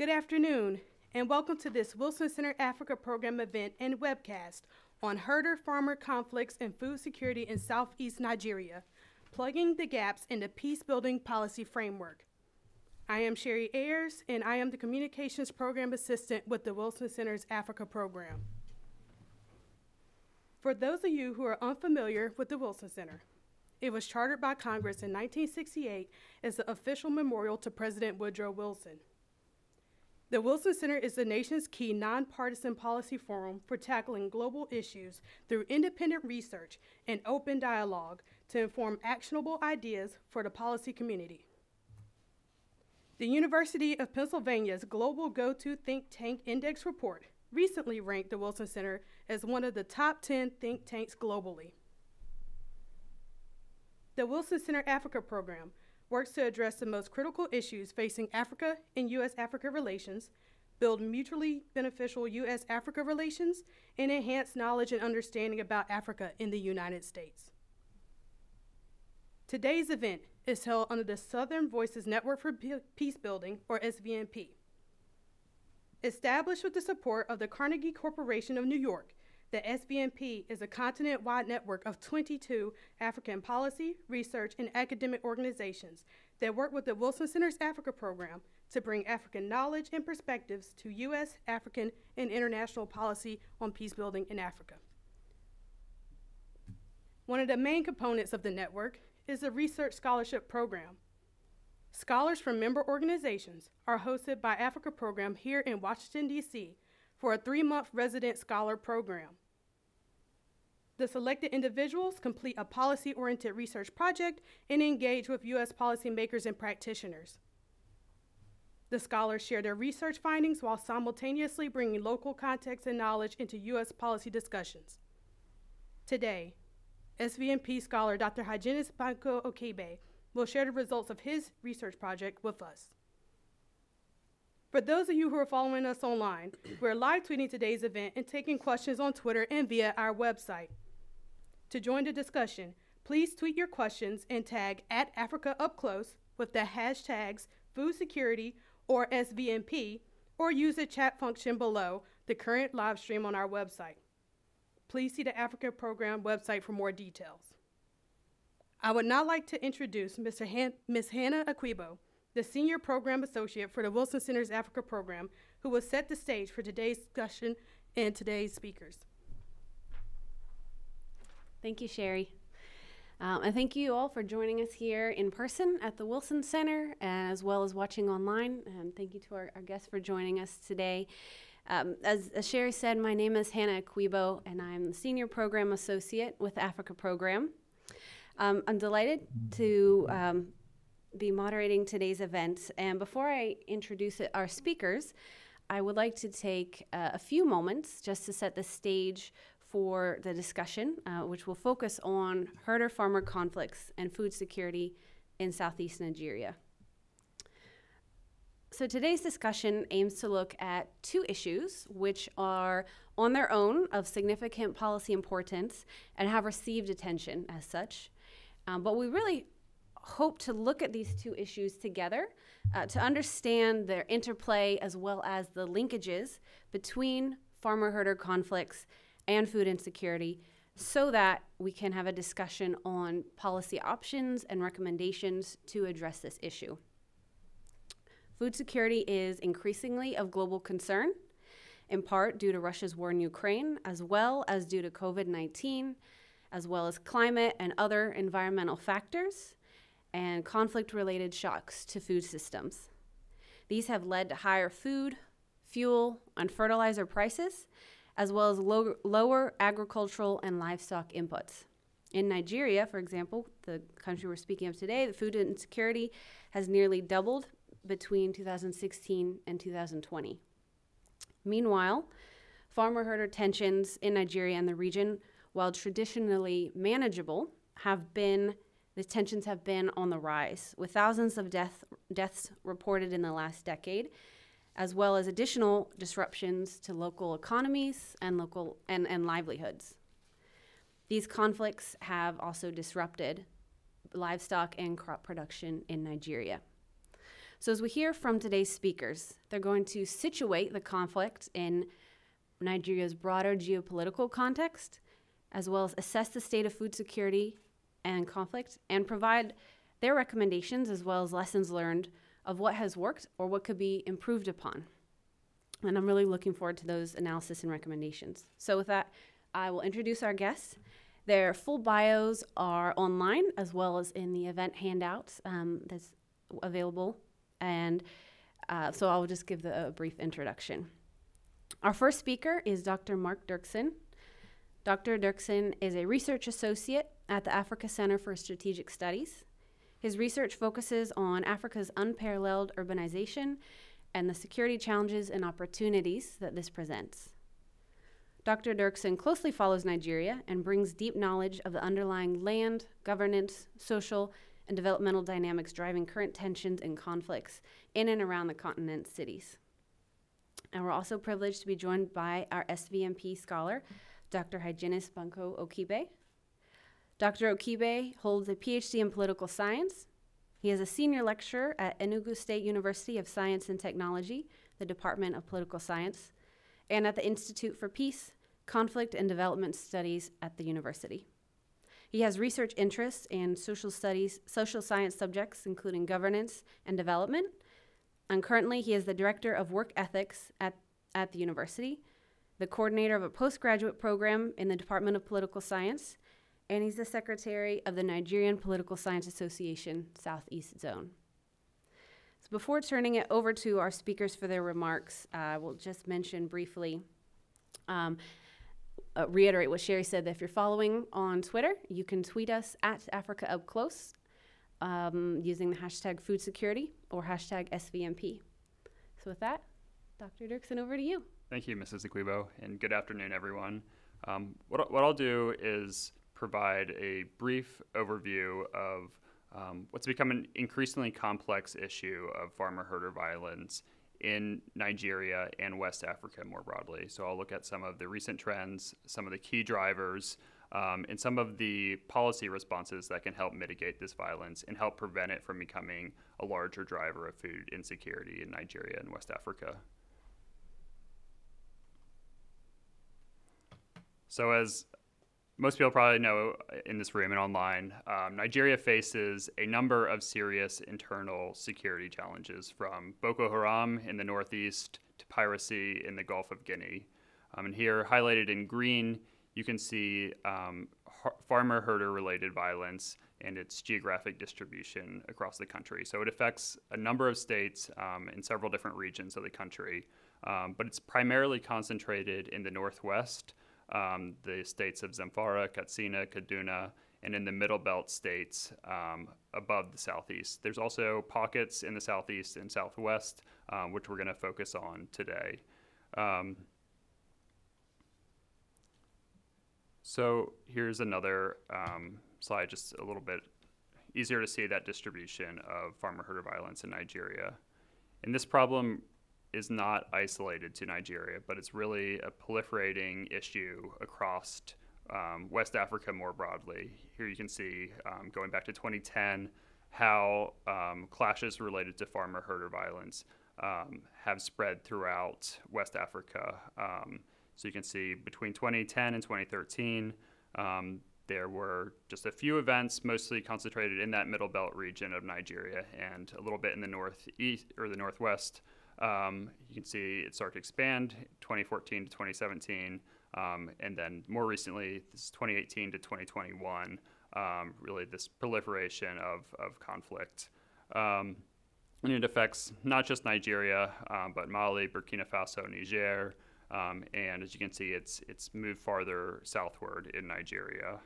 Good afternoon, and welcome to this Wilson Center Africa Program event and webcast on herder-farmer conflicts and food security in Southeast Nigeria, plugging the gaps in the peace-building policy framework. I am Sherry Ayers, and I am the Communications Program Assistant with the Wilson Center's Africa Program. For those of you who are unfamiliar with the Wilson Center, it was chartered by Congress in 1968 as the official memorial to President Woodrow Wilson. The Wilson Center is the nation's key nonpartisan policy forum for tackling global issues through independent research and open dialogue to inform actionable ideas for the policy community. The University of Pennsylvania's Global Go-To Think Tank Index report recently ranked the Wilson Center as one of the top 10 think tanks globally. The Wilson Center Africa program works to address the most critical issues facing Africa and U.S. Africa relations, build mutually beneficial U.S. Africa relations, and enhance knowledge and understanding about Africa in the United States. Today's event is held under the Southern Voices Network for Peace Building, or SVNP. Established with the support of the Carnegie Corporation of New York, the SVNP is a continent wide network of 22 African policy, research, and academic organizations that work with the Wilson Center's Africa program to bring African knowledge and perspectives to U.S., African, and international policy on peace building in Africa. One of the main components of the network is the Research Scholarship Program. Scholars from member organizations are hosted by Africa Program here in Washington, D.C. for a three month resident scholar program. The selected individuals complete a policy oriented research project and engage with U.S. policymakers and practitioners. The scholars share their research findings while simultaneously bringing local context and knowledge into U.S. policy discussions. Today, SVNP scholar Dr. Hyginus Banko Okibe will share the results of his research project with us. For those of you who are following us online, we're live tweeting today's event and taking questions on Twitter and via our website. To join the discussion, please tweet your questions and tag at Africa Up Close with the hashtags food security or SVNP, or use the chat function below the current live stream on our website. Please see the Africa Program website for more details. I would now like to introduce Mr. Han- Ms. Hannah Akuiyibo, the Senior Program Associate for the Wilson Center's Africa Program, who will set the stage for today's discussion and today's speakers. Thank you, Sherry. Um, and thank you all for joining us here in person at the Wilson Center, as well as watching online. And thank you to our, our guests for joining us today. Um, as, as, Sherry said, my name is Hannah Akuiyibo, and I'm the Senior Program Associate with Africa Program. Um, I'm delighted to um, be moderating today's event. And before I introduce our speakers, I would like to take uh, a few moments just to set the stage for the discussion, uh, which will focus on herder farmer conflicts and food security in southeast Nigeria. So today's discussion aims to look at two issues which are on their own of significant policy importance and have received attention as such. Um, but we really hope to look at these two issues together uh, to understand their interplay as well as the linkages between farmer herder conflicts and food insecurity so that we can have a discussion on policy options and recommendations to address this issue. Food security is increasingly of global concern, in part due to Russia's war in Ukraine, as well as due to COVID 19, as well as climate and other environmental factors, and conflict related shocks to food systems. These have led to higher food, fuel, and fertilizer prices, as well as low, lower agricultural and livestock inputs. In Nigeria, for example, the country we're speaking of today, the food insecurity has nearly doubled between 2016 and 2020. Meanwhile, farmer herder tensions in Nigeria and the region, while traditionally manageable, have been the tensions have been on the rise, with thousands of death, deaths reported in the last decade as well as additional disruptions to local economies and local and, and livelihoods. These conflicts have also disrupted livestock and crop production in Nigeria. So, as we hear from today's speakers, they're going to situate the conflict in Nigeria's broader geopolitical context, as well as assess the state of food security and conflict, and provide their recommendations as well as lessons learned of what has worked or what could be improved upon. And I'm really looking forward to those analysis and recommendations. So, with that, I will introduce our guests. Their full bios are online as well as in the event handout um, that's available. And uh, so I'll just give the, a brief introduction. Our first speaker is Dr. Mark Duerksen. Dr. Duerksen is a research associate at the Africa Center for Strategic Studies. His research focuses on Africa's unparalleled urbanization and the security challenges and opportunities that this presents. Dr. Duerksen closely follows Nigeria and brings deep knowledge of the underlying land, governance, social, and developmental dynamics driving current tensions and conflicts in and around the continent's cities. And we're also privileged to be joined by our SVNP scholar, Dr. Hyginus Banko Okibe. Dr. Okibe holds a PhD in political science. He is a senior lecturer at Enugu State University of Science and Technology, the Department of Political Science, and at the Institute for Peace, Conflict, and Development Studies at the university. He has research interests in social studies, social science subjects, including governance and development. And currently, he is the director of work ethics at, at the university, the coordinator of a postgraduate program in the Department of Political Science, and he's the secretary of the Nigerian Political Science Association Southeast Zone. So before turning it over to our speakers for their remarks, uh, I will just mention briefly, um, uh, reiterate what Sherry said, that if you're following on Twitter, you can tweet us at Africa Up Close um, using the hashtag food security or hashtag SVNP. So with that, Dr. Duerksen, over to you. Thank you, Mrs. Akuiyibo, and good afternoon, everyone. Um, what, what I'll do is provide a brief overview of um, what's become an increasingly complex issue of farmer herder violence in Nigeria and West Africa more broadly. So I'll look at some of the recent trends, some of the key drivers, um, and some of the policy responses that can help mitigate this violence and help prevent it from becoming a larger driver of food insecurity in Nigeria and West Africa. So, as most people probably know in this room and online, um, Nigeria faces a number of serious internal security challenges from Boko Haram in the northeast to piracy in the Gulf of Guinea. Um, and here, highlighted in green, you can see um, farmer herder related violence and its geographic distribution across the country. So it affects a number of states um, in several different regions of the country, um, but it's primarily concentrated in the northwest um, the states of Zamfara, Katsina, Kaduna, and in the middle belt states um, above the southeast. There's also pockets in the southeast and southwest, um, which we're going to focus on today. Um, so here's another um, slide, just a little bit easier to see that distribution of farmer herder violence in Nigeria. And this problem is not isolated to Nigeria, but it's really a proliferating issue across um, West Africa more broadly. Here you can see, um, going back to 2010, how um, clashes related to farmer herder violence um, have spread throughout West Africa. Um, so you can see between 2010 and 2013, um, there were just a few events, mostly concentrated in that middle belt region of Nigeria and a little bit in the northeast or the northwest um, you can see it start to expand 2014 to 2017, um, and then more recently, this is 2018 to 2021, um, really this proliferation of, of conflict. Um, and it affects not just Nigeria, um, but Mali, Burkina Faso, Niger, um, and as you can see, it's, it's moved farther southward in Nigeria.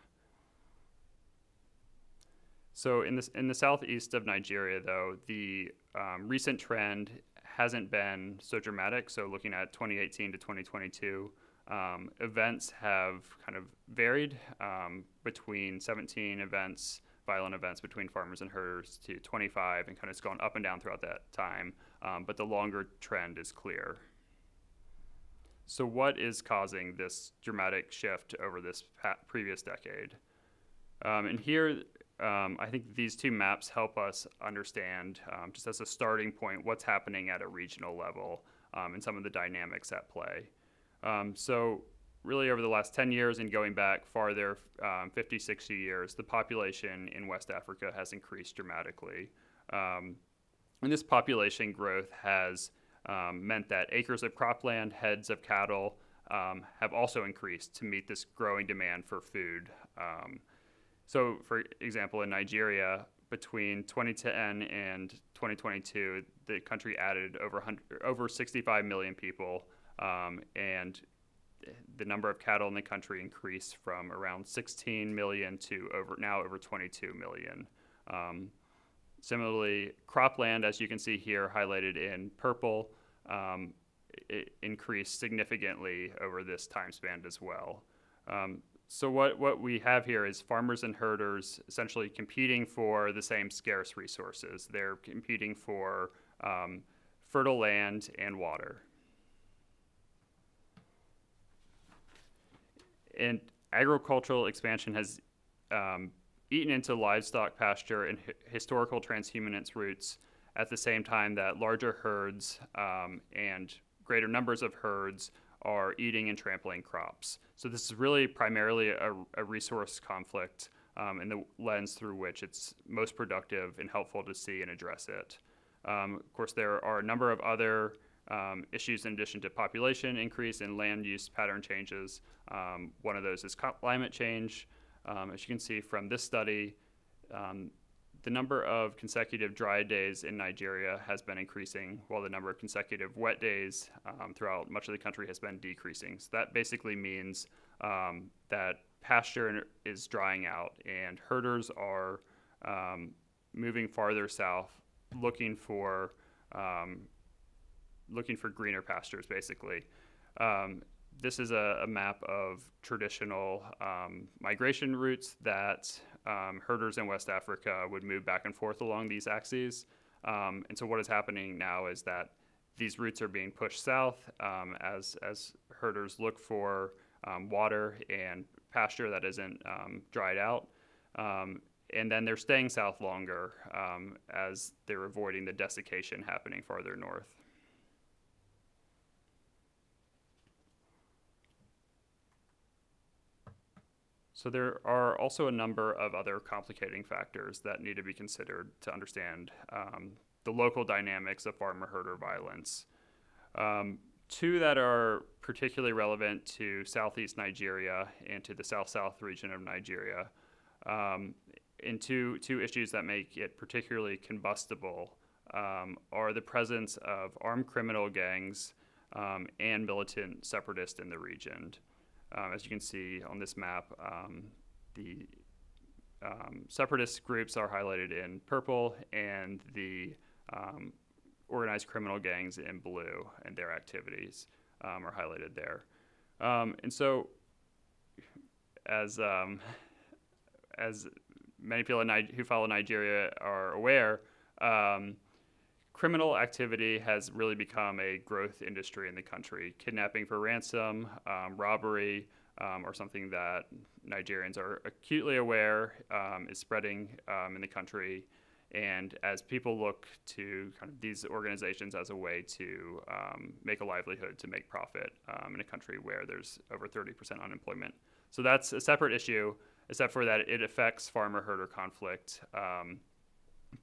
So in, this, in the southeast of Nigeria, though, the recent trend hasn't been so dramatic. So looking at 2018 to 2022, um, events have kind of varied um, between 17 events, violent events between farmers and herders, to 25, and kind of it's gone up and down throughout that time. Um, but the longer trend is clear. So, what is causing this dramatic shift over this previous decade? Um, and here, um, I think these two maps help us understand, um, just as a starting point, what's happening at a regional level um, and some of the dynamics at play. Um, so, really, over the last 10 years and going back farther, um, 50, 60 years, the population in West Africa has increased dramatically. Um, and this population growth has meant that acres of cropland, heads of cattle, have also increased to meet this growing demand for food. So, for example, in Nigeria, between 2010 and 2022, the country added over over 65 million people, um, and the number of cattle in the country increased from around 16 million to over now over 22 million. Um, similarly, cropland, as you can see here, highlighted in purple, um, increased significantly over this time span as well. Um, so what, what we have here is farmers and herders essentially competing for the same scarce resources. They're competing for um, fertile land and water. And agricultural expansion has um, eaten into livestock pasture and hi- historical transhumance routes at the same time that larger herds um, and greater numbers of herds are eating and trampling crops. So this is really primarily a, a resource conflict um, the lens through which it's most productive and helpful to see and address it. Um, of course, there are a number of other um, issues in addition to population increase and land use pattern changes. Um, one of those is climate change. Um, as you can see from this study, um, the number of consecutive dry days in Nigeria has been increasing, while the number of consecutive wet days um, throughout much of the country has been decreasing. So that basically means um, that pasture is drying out, and herders are um, moving farther south, looking for um, looking for greener pastures, basically. Um, this is a, a, map of traditional um, migration routes that um, herders in West Africa would move back and forth along these axes. Um, and so what is happening now is that these routes are being pushed south um, as, as herders look for um, water and pasture that isn't um, dried out. Um, and then they're staying south longer as they're avoiding the desiccation happening farther north. So there are also a number of other complicating factors that need to be considered to understand um, the local dynamics of farmer herder violence. Um, two that are particularly relevant to southeast Nigeria and to the south south region of Nigeria, um, and two, two issues that make it particularly combustible um, are the presence of armed criminal gangs um, and militant separatists in the region. Um, as you can see on this map, um, the um, separatist groups are highlighted in purple and the um, organized criminal gangs in blue and their activities um, are highlighted there. Um, and so, as, as many people who follow Nigeria are aware, criminal activity has really become a growth industry in the country. Kidnapping for ransom, um, robbery, um, or something that Nigerians are acutely aware um, is spreading um, in the country. And as people look to kind of these organizations as a way to um, make a livelihood, to make profit um, in a country where there's over 30% unemployment. So that's a separate issue, except for that it affects farmer herder conflict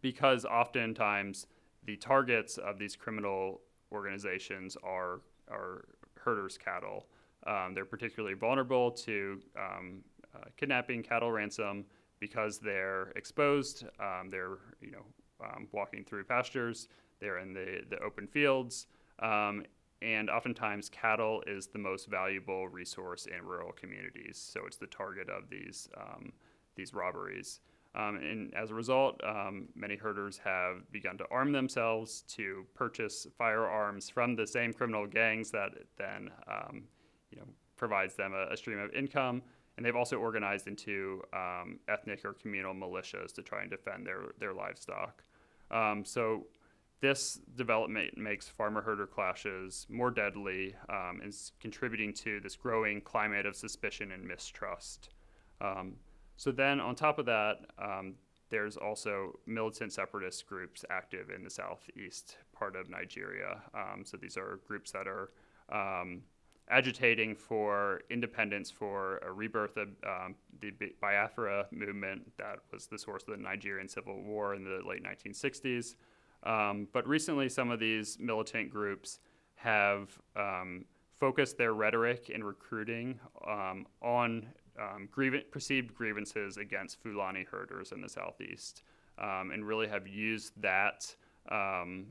because oftentimes the targets of these criminal organizations are are herders' cattle. Um, they're particularly vulnerable to um, uh, kidnapping, cattle ransom, because they're exposed. Um, they're you know um, walking through pastures. They're in the the open fields, um, and oftentimes cattle is the most valuable resource in rural communities. So it's the target of these um, these robberies. Um, and as a result, um, many herders have begun to arm themselves to purchase firearms from the same criminal gangs that then, um, you know, provides them a, a, stream of income. And they've also organized into um, ethnic or communal militias to try and defend their, their livestock. Um, so this development makes farmer herder clashes more deadly um, and is contributing to this growing climate of suspicion and mistrust. Um, So then, on top of that, um, there's also militant separatist groups active in the southeast part of Nigeria. Um, so these are groups that are um, agitating for independence, for a rebirth of um, the Biafra movement that was the source of the Nigerian Civil War in the late 1960s. Um, but recently, some of these militant groups have um, focused their rhetoric in recruiting um, on um, perceived grievances against Fulani herders in the southeast, um, and really have used that um,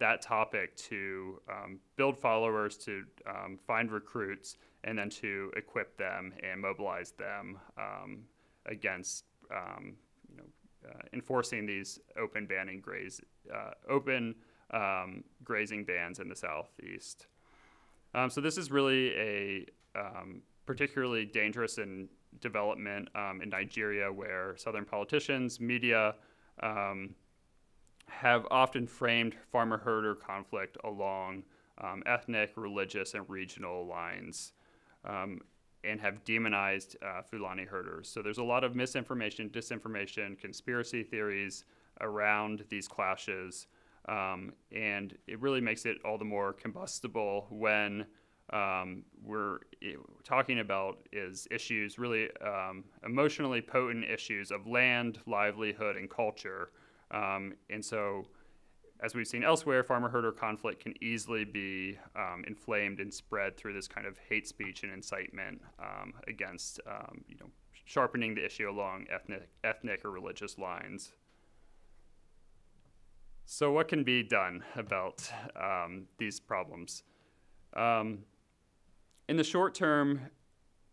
that topic to um, build followers, to um, find recruits, and then to equip them and mobilize them um, against you know uh, enforcing these open banning graze uh, open grazing bans in the southeast. so this is really a particularly dangerous in development um, in Nigeria, where Southern politicians, media, um, have often framed farmer herder conflict along um, ethnic, religious, and regional lines um, and have demonized uh, Fulani herders. So there's a lot of misinformation, disinformation, conspiracy theories around these clashes. Um, and it really makes it all the more combustible when um, we're talking about is issues really um, emotionally potent issues of land, livelihood, and culture. Um, and so, as we've seen elsewhere, farmer herder conflict can easily be um, inflamed and spread through this kind of hate speech and incitement um, against, um, you know, sharpening the issue along ethnic, ethnic or religious lines. So, what can be done about these problems? Um, in the short term,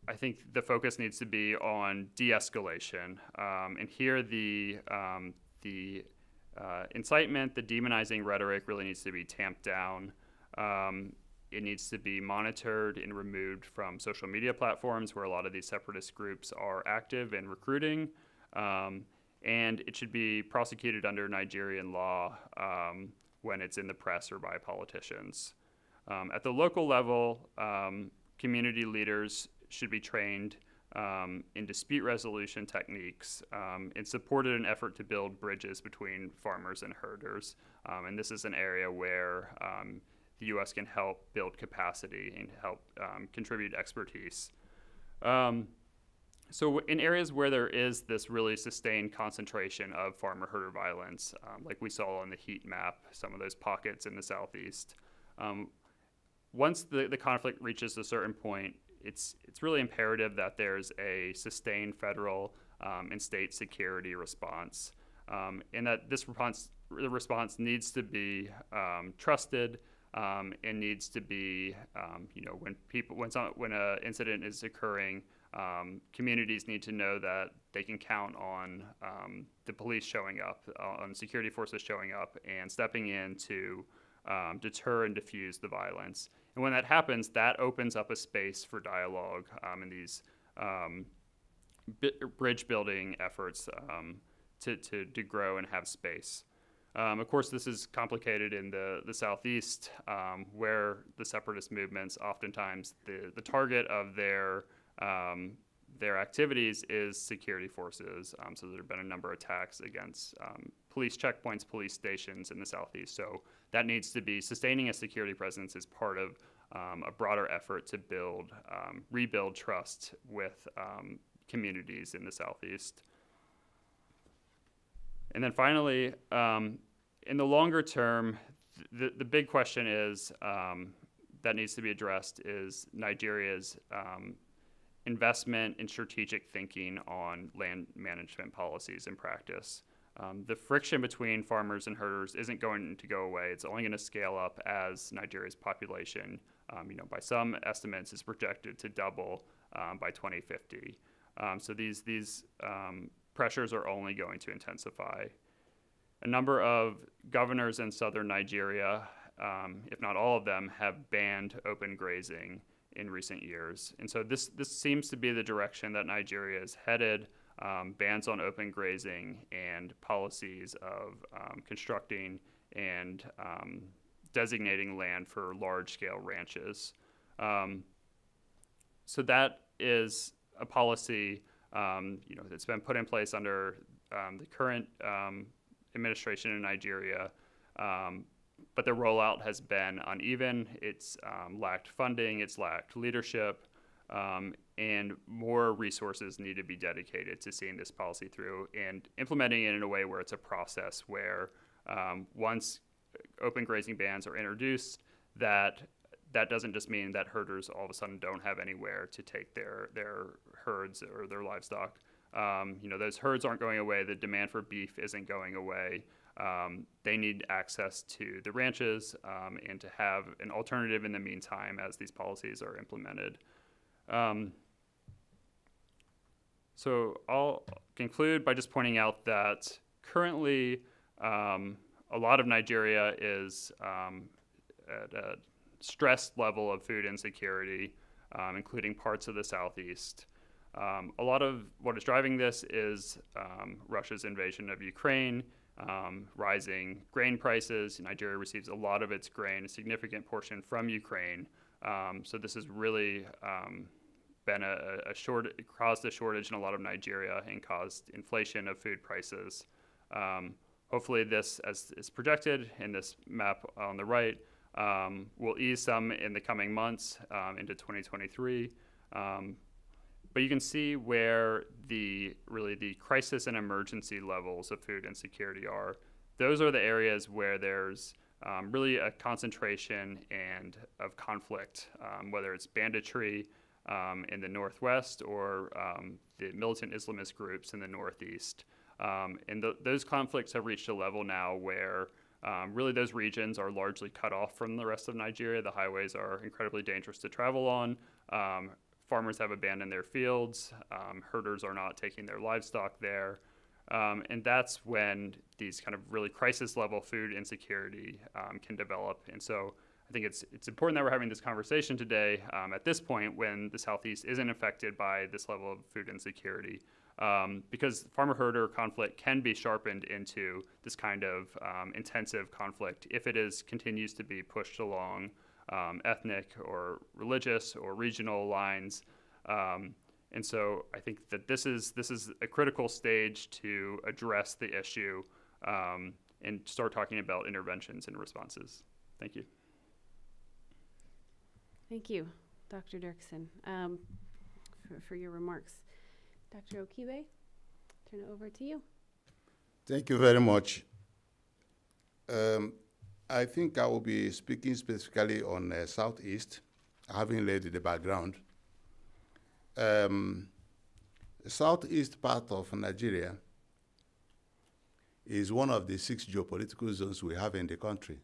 I think the focus needs to be on de-escalation, um, and here the um, the uh, incitement, the demonizing rhetoric really needs to be tamped down. Um, it needs to be monitored and removed from social media platforms where a lot of these separatist groups are active and recruiting. Um, and it should be prosecuted under Nigerian law um, when it's in the press or by politicians. Um, at the local level, community leaders should be trained um, in dispute resolution techniques um, and supported an effort to build bridges between farmers and herders. Um, and this is an area where um, the U.S. can help build capacity and help um, contribute expertise. Um, so, in areas where there is this really sustained concentration of farmer herder violence, like we saw on the heat map, some of those pockets in the southeast, once the, the conflict reaches a certain point, it's it's really imperative that there's a sustained federal um, and state security response, um, and that this response the response needs to be um, trusted um, and needs to be um, you know when people when some, when an incident is occurring, um, communities need to know that they can count on the police showing up, on security forces showing up, and stepping in to deter and diffuse the violence. And when that happens, that opens up a space for dialogue um, and these um, bridge building efforts um, to, to, to grow and have space. Um, of course, this is complicated in the, the southeast, um, where the separatist movements oftentimes the, the target of their um, their activities is security forces. Um, so there have been a number of attacks against um, police checkpoints, police stations in the southeast. So that needs to be sustaining a security presence is part of um, a broader effort to build, um, rebuild trust with um, communities in the southeast. And then finally, um, in the longer term, the, the big question is that needs to be addressed is Nigeria's investment in strategic thinking on land management policies and practice. Um, the friction between farmers and herders isn't going to go away. It's only going to scale up as Nigeria's population, um, you know, by some estimates, is projected to double um, by 2050. Um, so these these um, pressures are only going to intensify. A number of governors in southern Nigeria, um, if not all of them, have banned open grazing in recent years. And so this, this seems to be the direction that Nigeria is headed. Um, bans on open grazing and policies of um, constructing and um, designating land for large scale ranches. Um, so that is a policy Um, you know, it's been put in place under um, the current administration in Nigeria, but the rollout has been uneven. It's lacked funding, it's lacked leadership, and more resources need to be dedicated to seeing this policy through and implementing it in a way where it's a process where once open grazing bans are introduced, that that doesn't just mean that herders all of a sudden don't have anywhere to take their their herds or their livestock. Um, you know, those herds aren't going away. The demand for beef isn't going away. Um, they need access to the ranches um, and to have an alternative in the meantime as these policies are implemented. Um, so I'll conclude by just pointing out that currently um, a lot of Nigeria is um, at a stressed level of food insecurity, um, including parts of the southeast. Um, a lot of what is driving this is um, Russia's invasion of Ukraine, um, rising grain prices. Nigeria receives a lot of its grain, a significant portion from Ukraine. So this is really been a, a short, caused a shortage in a lot of Nigeria and caused inflation of food prices. hopefully, this, as is projected in this map on the right, um, will ease some in the coming months um, into 2023. Um, but you can see where the really the crisis and emergency levels of food insecurity are. Those are the areas where there's um, really a concentration and of conflict, um, whether it's banditry um, in the northwest or the militant Islamist groups in the northeast. and the, those conflicts have reached a level now where um, really, those regions are largely cut off from the rest of Nigeria. The highways are incredibly dangerous to travel on. Um, farmers have abandoned their fields. Um, herders are not taking their livestock there. Um, and that's when these kind of really crisis level food insecurity um, can develop. And so I think it's, it's important that we're having this conversation today um, at this point when the Southeast isn't affected by this level of food insecurity um, because farmer herder conflict can be sharpened into this kind of um, intensive conflict if it is continues to be pushed along um, ethnic or religious or regional lines. Um, and so I think that this is this is a critical stage to address the issue um, and start talking about interventions and responses. Thank you. Thank you, Dr. Duerksen, um, for, for your remarks. Dr. Okibe, turn it over to you. Thank you very much. Um, I think I will be speaking specifically on uh, Southeast, having laid the background. Um, southeast part of Nigeria is one of the six geopolitical zones we have in the country.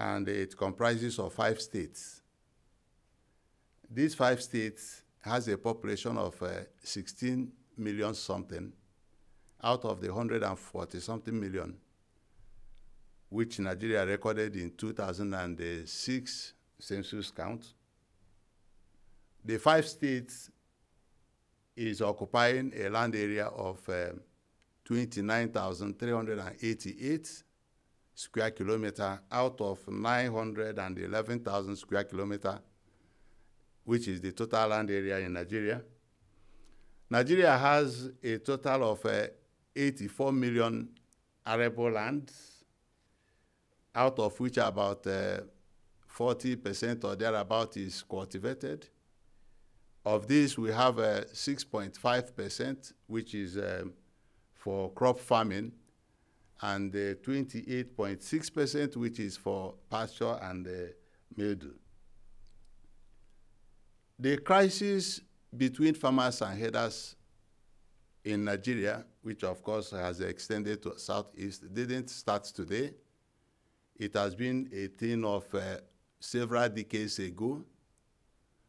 And it comprises of five states. These five states has a population of uh, 16 million something out of the 140 something million which Nigeria recorded in 2006 census count. The five states is occupying a land area of uh, 29,388 square kilometer out of 911,000 square kilometer which is the total land area in Nigeria. Nigeria has a total of uh, 84 million arable lands, out of which about 40% uh, or thereabout is cultivated. Of this, we have 6.5%, uh, which is um, for crop farming, and 28.6%, which is for pasture and uh, mildew. The crisis between farmers and herders in Nigeria, which of course has extended to southeast, didn't start today. It has been a thing of uh, several decades ago.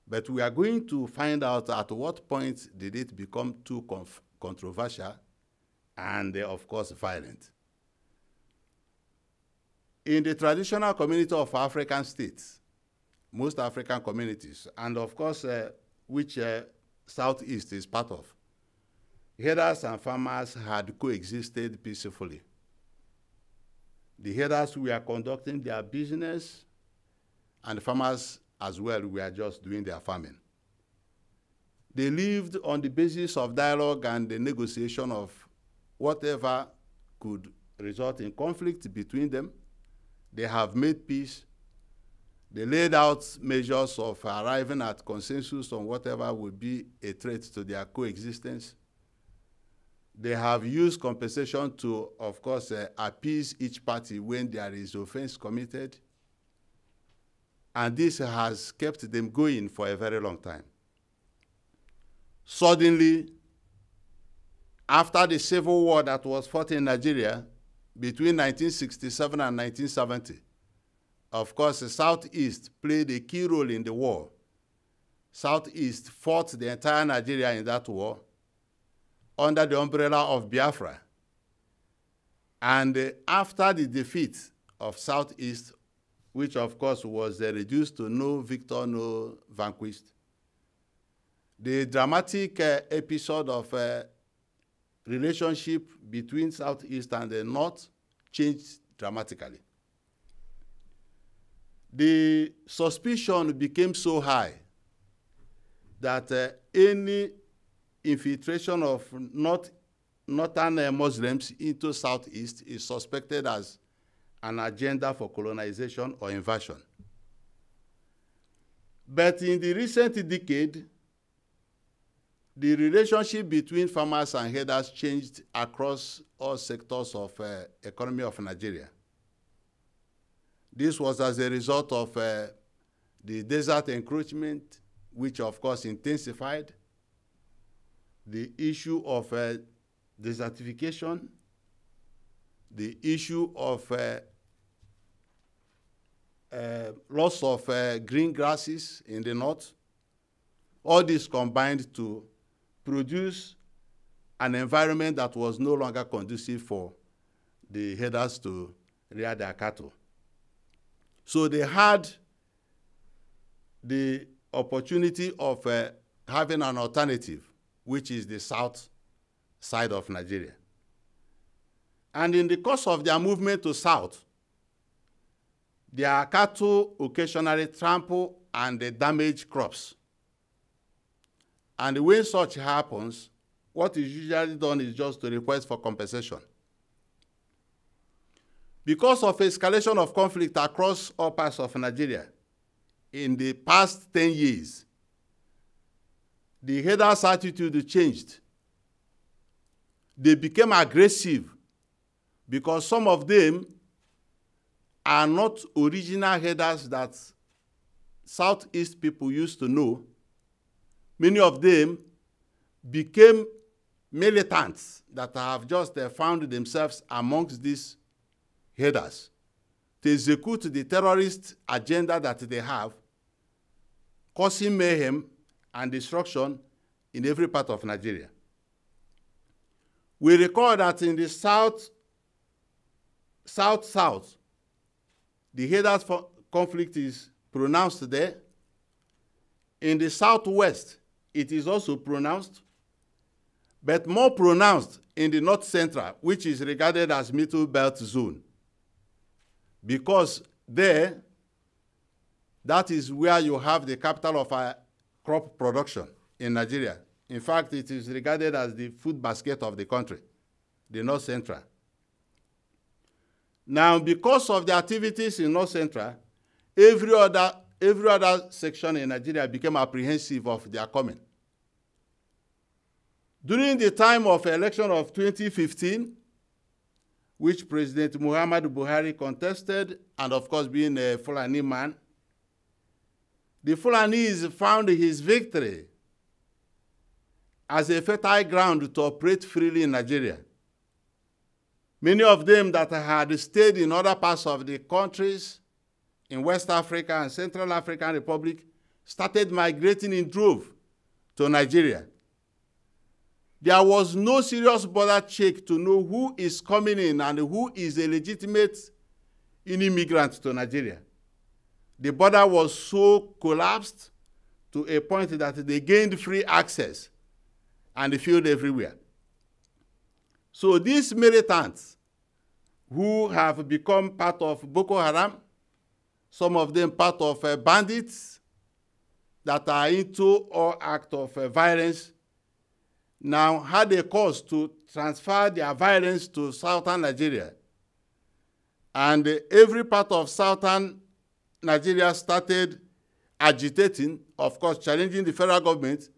But we are going to find out at what point did it become too controversial and, uh, of course, violent. In the traditional community of African states, most African communities, and of course, uh, which uh, Southeast is part of. Herders and farmers had coexisted peacefully. The herders were conducting their business, and the farmers as well were just doing their farming. They lived on the basis of dialogue and the negotiation of whatever could result in conflict between them. They have made peace. They laid out measures of arriving at consensus on whatever would be a threat to their coexistence. They have used compensation to, of course, uh, appease each party when there is offense committed. And this has kept them going for a very long time. Suddenly, after the civil war that was fought in Nigeria between 1967 and 1970, of course, the Southeast played a key role in the war. Southeast fought the entire Nigeria in that war under the umbrella of Biafra. And uh, after the defeat of Southeast, which of course was uh, reduced to no victor, no vanquished, the dramatic uh, episode of relationship between Southeast and the North changed dramatically. The suspicion became so high that uh, any infiltration of North, northern uh, Muslims into Southeast is suspected as an agenda for colonization or invasion. But in the recent decade, the relationship between farmers and herders changed across all sectors of uh, economy of Nigeria. This was as a result of uh, the desert encroachment, which of course intensified, the issue of uh, desertification, the issue of uh, uh, loss of uh, green grasses in the north, all this combined to produce an environment that was no longer conducive for the herders to rear their cattle. So they had the opportunity of uh, having an alternative, which is the south side of Nigeria. And in the course of their movement to south, their cattle occasionally trample and they damage crops. And when such happens, what is usually done is just to request for compensation. Because of escalation of conflict across all parts of Nigeria in the past 10 years, the herders' attitude changed. They became aggressive because some of them are not original herders that Southeast people used to know. Many of them became militants that have just uh, found themselves amongst these herders to execute the terrorist agenda that they have, causing mayhem and destruction in every part of Nigeria. We recall that in the south, south, south, the herders conflict is pronounced there. In the southwest, it is also pronounced, but more pronounced in the north central, which is regarded as middle belt zone because there, that is where you have the capital of uh, crop production in Nigeria. In fact, it is regarded as the food basket of the country, the North Central. Now, because of the activities in North Central, every other, every other section in Nigeria became apprehensive of their coming. During the time of election of 2015, which President Muhammad Buhari contested, and of course, being a Fulani man, the Fulanis found his victory as a fertile ground to operate freely in Nigeria. Many of them that had stayed in other parts of the countries in West Africa and Central African Republic started migrating in drove to Nigeria there was no serious border check to know who is coming in and who is a legitimate immigrant to Nigeria. The border was so collapsed to a point that they gained free access and filled everywhere. So these militants who have become part of Boko Haram, some of them part of uh, bandits that are into all act of uh, violence now had a cause to transfer their violence to southern Nigeria. And uh, every part of southern Nigeria started agitating, of course, challenging the federal government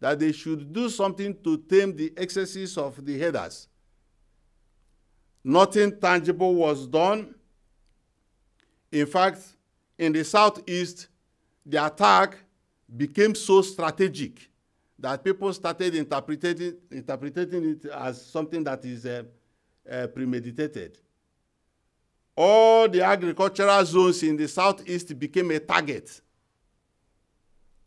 that they should do something to tame the excesses of the headers. Nothing tangible was done. In fact, in the southeast, the attack became so strategic that people started interpreting, interpreting it as something that is uh, uh, premeditated. All the agricultural zones in the southeast became a target.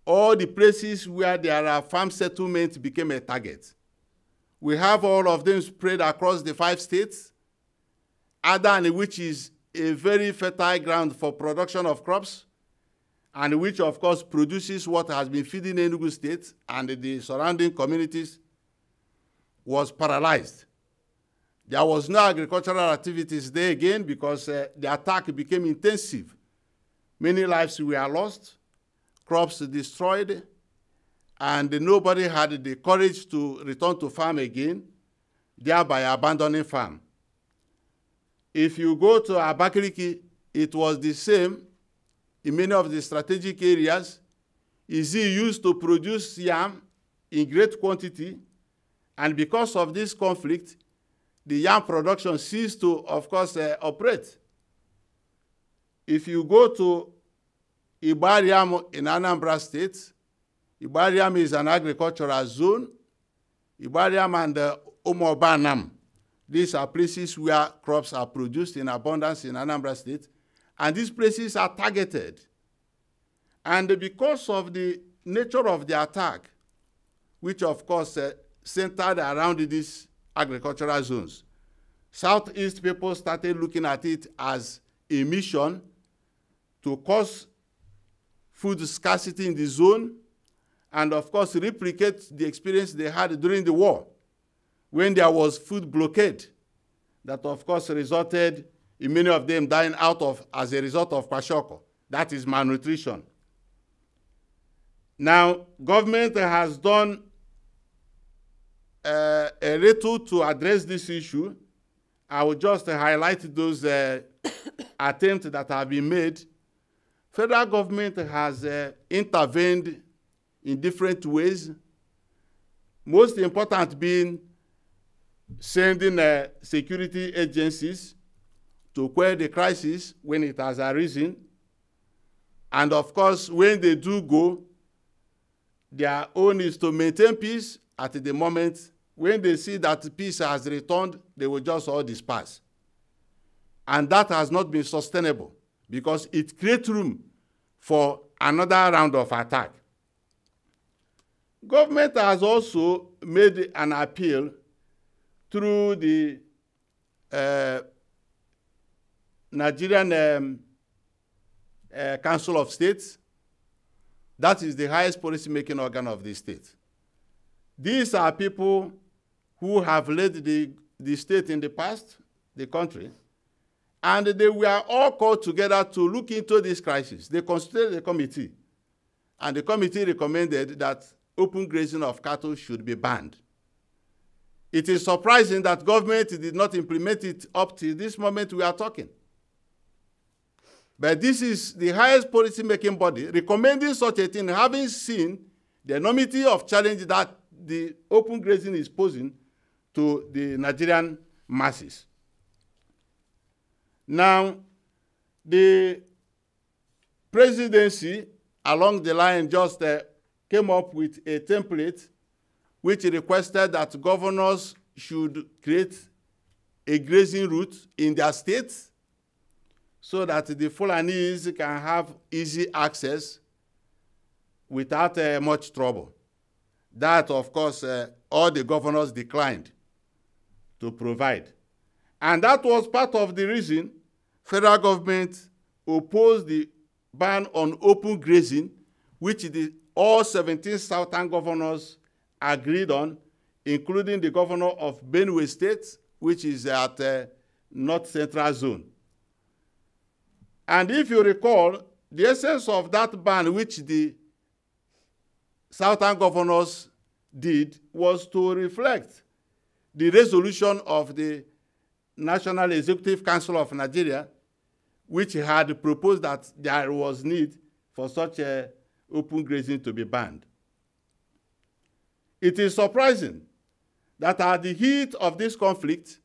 All the places where there are farm settlements became a target. We have all of them spread across the five states, Adan, which is a very fertile ground for production of crops, and which of course produces what has been feeding Enugu State and the surrounding communities, was paralyzed. There was no agricultural activities there again because uh, the attack became intensive. Many lives were lost, crops destroyed, and nobody had the courage to return to farm again, thereby abandoning farm. If you go to Abakaliki, it was the same in many of the strategic areas. Izzi used to produce yam in great quantity, and because of this conflict, the yam production ceased to, of course, uh, operate. If you go to Ibariam in Anambra State, Ibariam is an agricultural zone. Ibariam and uh, Umobanam, these are places where crops are produced in abundance in Anambra State, and these places are targeted. And because of the nature of the attack, which of course uh, centered around these agricultural zones, Southeast people started looking at it as a mission to cause food scarcity in the zone and of course replicate the experience they had during the war when there was food blockade that of course resulted in many of them dying out of as a result of kwashiorkor. That is malnutrition. Now, government has done uh, a little to address this issue. I will just uh, highlight those uh, attempts that have been made. Federal government has uh, intervened in different ways, most important being sending uh, security agencies to quell the crisis when it has arisen. And of course, when they do go, their own is to maintain peace at the moment. When they see that peace has returned, they will just all disperse. And that has not been sustainable because it creates room for another round of attack. Government has also made an appeal through the uh, Nigerian um, uh, Council of States. That is the highest policy-making organ of the state. These are people who have led the, the state in the past, the country, and they were all called together to look into this crisis. They constituted a committee, and the committee recommended that open grazing of cattle should be banned. It is surprising that government did not implement it up to this moment we are talking. But this is the highest policy-making body recommending such a thing, having seen the enormity of challenge that the open grazing is posing to the Nigerian masses. Now, the presidency along the line just uh, came up with a template which requested that governors should create a grazing route in their states so that the Fulanese can have easy access without uh, much trouble. That, of course, uh, all the governors declined to provide. And that was part of the reason federal government opposed the ban on open grazing, which the, all 17 southern governors agreed on, including the governor of Benue State, which is at uh, North Central Zone. And if you recall, the essence of that ban, which the Southern governors did was to reflect the resolution of the National Executive Council of Nigeria, which had proposed that there was need for such a open grazing to be banned. It is surprising that at the heat of this conflict,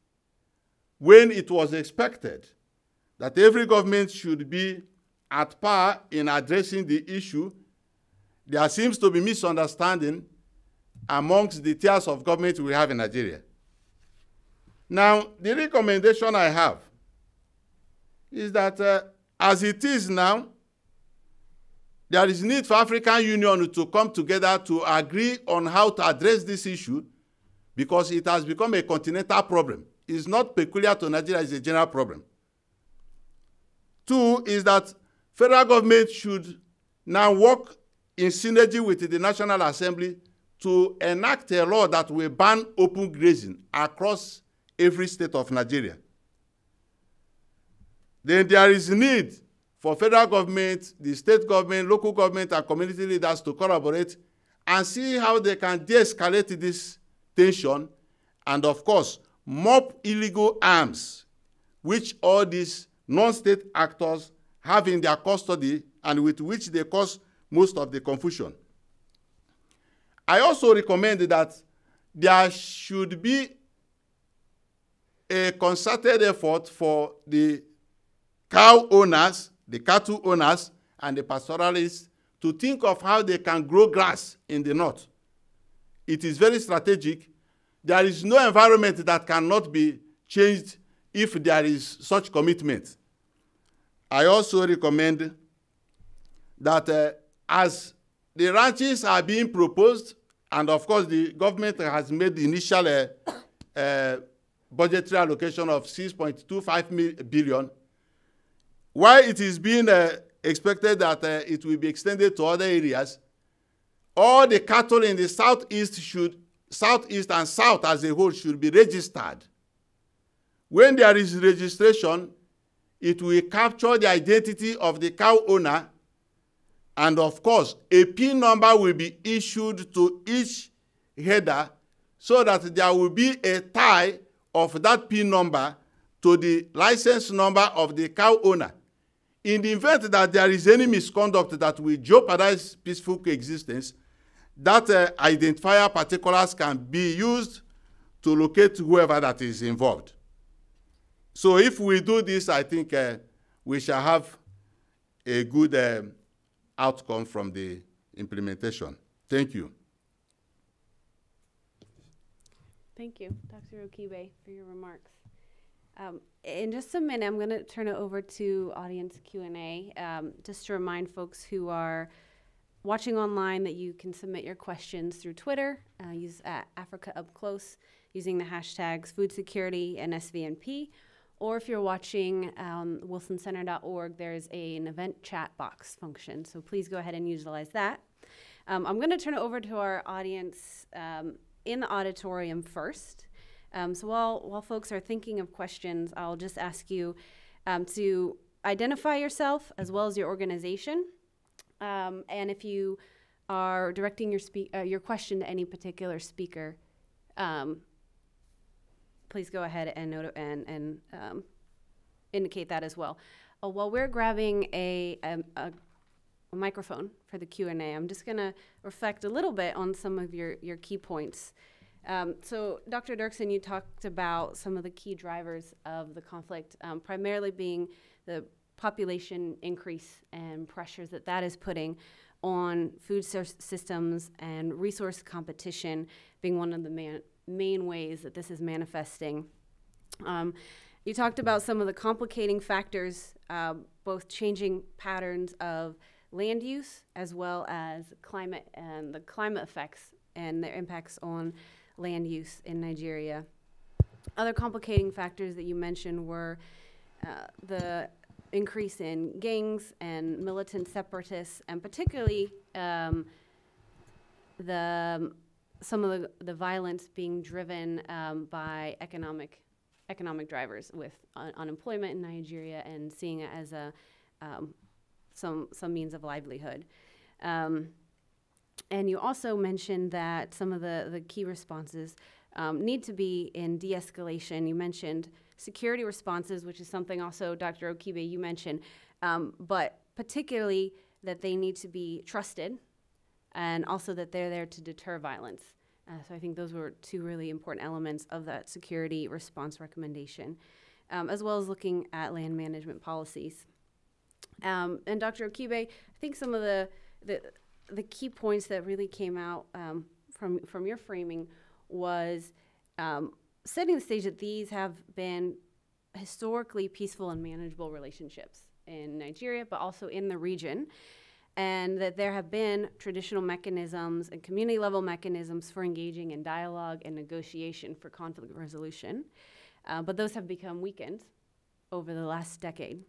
when it was expected that every government should be at par in addressing the issue, there seems to be misunderstanding amongst the tiers of government we have in Nigeria. Now, the recommendation I have is that uh, as it is now, there is need for African Union to come together to agree on how to address this issue because it has become a continental problem. It's not peculiar to Nigeria, it's a general problem. Two is that federal government should now work in synergy with the National Assembly to enact a law that will ban open grazing across every state of Nigeria. Then there is need for federal government, the state government, local government, and community leaders to collaborate and see how they can de-escalate this tension and, of course, mop illegal arms, which all these non-state actors have in their custody and with which they cause most of the confusion. I also recommend that there should be a concerted effort for the cow owners, the cattle owners, and the pastoralists to think of how they can grow grass in the north. It is very strategic. There is no environment that cannot be changed if there is such commitment. I also recommend that uh, as the ranches are being proposed, and of course the government has made the initial uh, uh, budgetary allocation of 6.25 billion, while it is being uh, expected that uh, it will be extended to other areas, all the cattle in the southeast should, southeast and south as a whole should be registered. When there is registration, it will capture the identity of the cow owner and of course, a PIN number will be issued to each header so that there will be a tie of that PIN number to the license number of the cow owner. In the event that there is any misconduct that will jeopardize peaceful coexistence, that uh, identifier particulars can be used to locate whoever that is involved. So if we do this, I think uh, we shall have a good um, outcome from the implementation. Thank you. Thank you, Dr. Okibe, for your remarks. Um, in just a minute, I'm going to turn it over to audience Q&A, um, just to remind folks who are watching online that you can submit your questions through Twitter, uh, use at Africa Up Close, using the hashtags food security and SVNP, or if you're watching um, wilsoncenter.org, there's a, an event chat box function. So please go ahead and utilize that. Um, I'm going to turn it over to our audience um, in the auditorium first. Um, so while, while folks are thinking of questions, I'll just ask you um, to identify yourself as well as your organization. Um, and if you are directing your, uh, your question to any particular speaker, um, please go ahead and and, and um, indicate that as well. Uh, while we're grabbing a, a, a, a microphone for the Q&A, I'm just going to reflect a little bit on some of your, your key points. Um, so, Dr. Duerksen, you talked about some of the key drivers of the conflict, um, primarily being the population increase and pressures that that is putting on food systems and resource competition being one of the man- main ways that this is manifesting. Um, you talked about some of the complicating factors, uh, both changing patterns of land use as well as climate and the climate effects and their impacts on land use in Nigeria. Other complicating factors that you mentioned were uh, the increase in gangs and militant separatists, and particularly um, the some of the, the violence being driven um, by economic economic drivers with un- unemployment in Nigeria and seeing it as a um, some some means of livelihood. Um, and you also mentioned that some of the, the key responses um, need to be in de escalation. You mentioned security responses, which is something also, Dr. Okibe, you mentioned, um, but particularly that they need to be trusted and also that they're there to deter violence. Uh, so I think those were two really important elements of that security response recommendation, um, as well as looking at land management policies. Um, and Dr. Okibe, I think some of the, the, the key points that really came out um, from, from your framing was um, setting the stage that these have been historically peaceful and manageable relationships in Nigeria, but also in the region. And that there have been traditional mechanisms and community level mechanisms for engaging in dialogue and negotiation for conflict resolution. Uh, but those have become weakened over the last decade.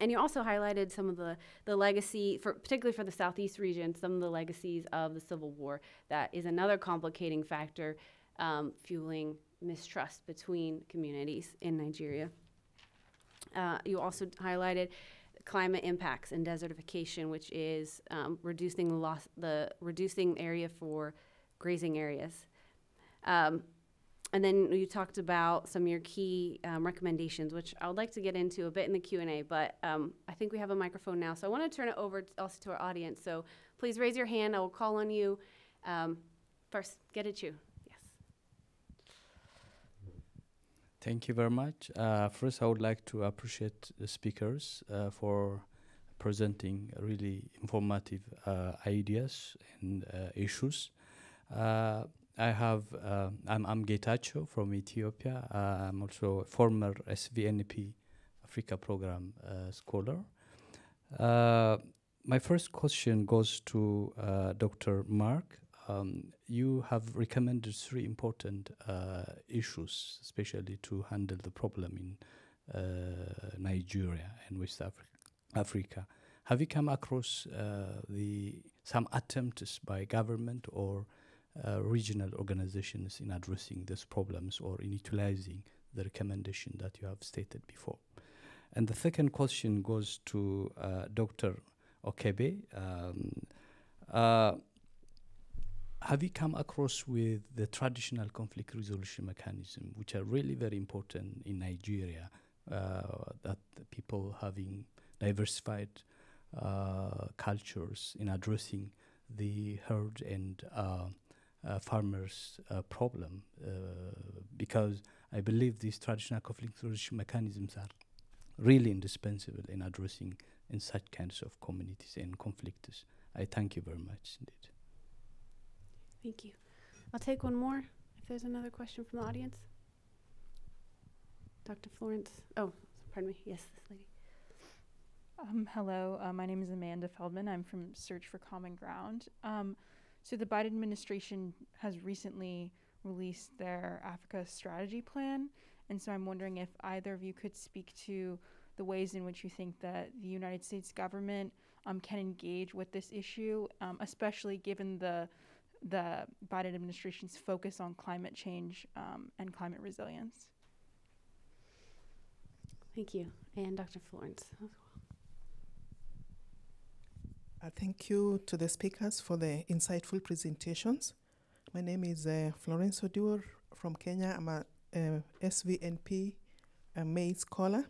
And you also highlighted some of the, the legacy, for, particularly for the Southeast region, some of the legacies of the Civil War. That is another complicating factor um, fueling mistrust between communities in Nigeria. Uh, you also highlighted climate impacts and desertification, which is um, reducing the loss, the reducing area for grazing areas. Um, and then you talked about some of your key um, recommendations, which I would like to get into a bit in the Q and A. But um, I think we have a microphone now, so I want to turn it over to, also to our audience. So please raise your hand. I will call on you. Um, first, Getachew. Yes. Thank you very much. Uh, first, I would like to appreciate the speakers uh, for presenting really informative uh, ideas and uh, issues. Uh, I have, uh, I'm, I'm Getachew from Ethiopia. Uh, I'm also a former SVNP Africa Program uh, scholar. Uh, my first question goes to uh, Dr. Mark. Um, you have recommended three important uh, issues, especially to handle the problem in Nigeria and West Afri- Africa. Have you come across the some attempts by government or uh, regional organizations in addressing these problems or in utilizing the recommendation that you have stated before. And the second question goes to uh, Dr. Okibe. Um, uh, have you come across with the traditional conflict resolution mechanism, which are really very important in Nigeria, uh, that people having diversified uh, cultures in addressing the herd and farmers' uh, problem uh, because I believe these traditional conflict resolution mechanisms are really indispensable in addressing in such kinds of communities and conflicts. I thank you very much indeed. Thank you. I'll take one more if there's another question from the audience. Dr. Florence. Oh, pardon me. Yes, this lady. Um, hello, uh, my name is Amanda Feldman. I'm from Search for Common Ground. Um, so the Biden administration has recently released their Africa strategy plan. And so I'm wondering if either of you could speak to the ways in which you think that the United States government um, can engage with this issue, um, especially given the the Biden administration's focus on climate change um, and climate resilience. Thank you. And Dr. Florence. Uh, thank you to the speakers for the insightful presentations. My name is uh, Florence Odur from Kenya. I'm a uh, SVNP a maize scholar.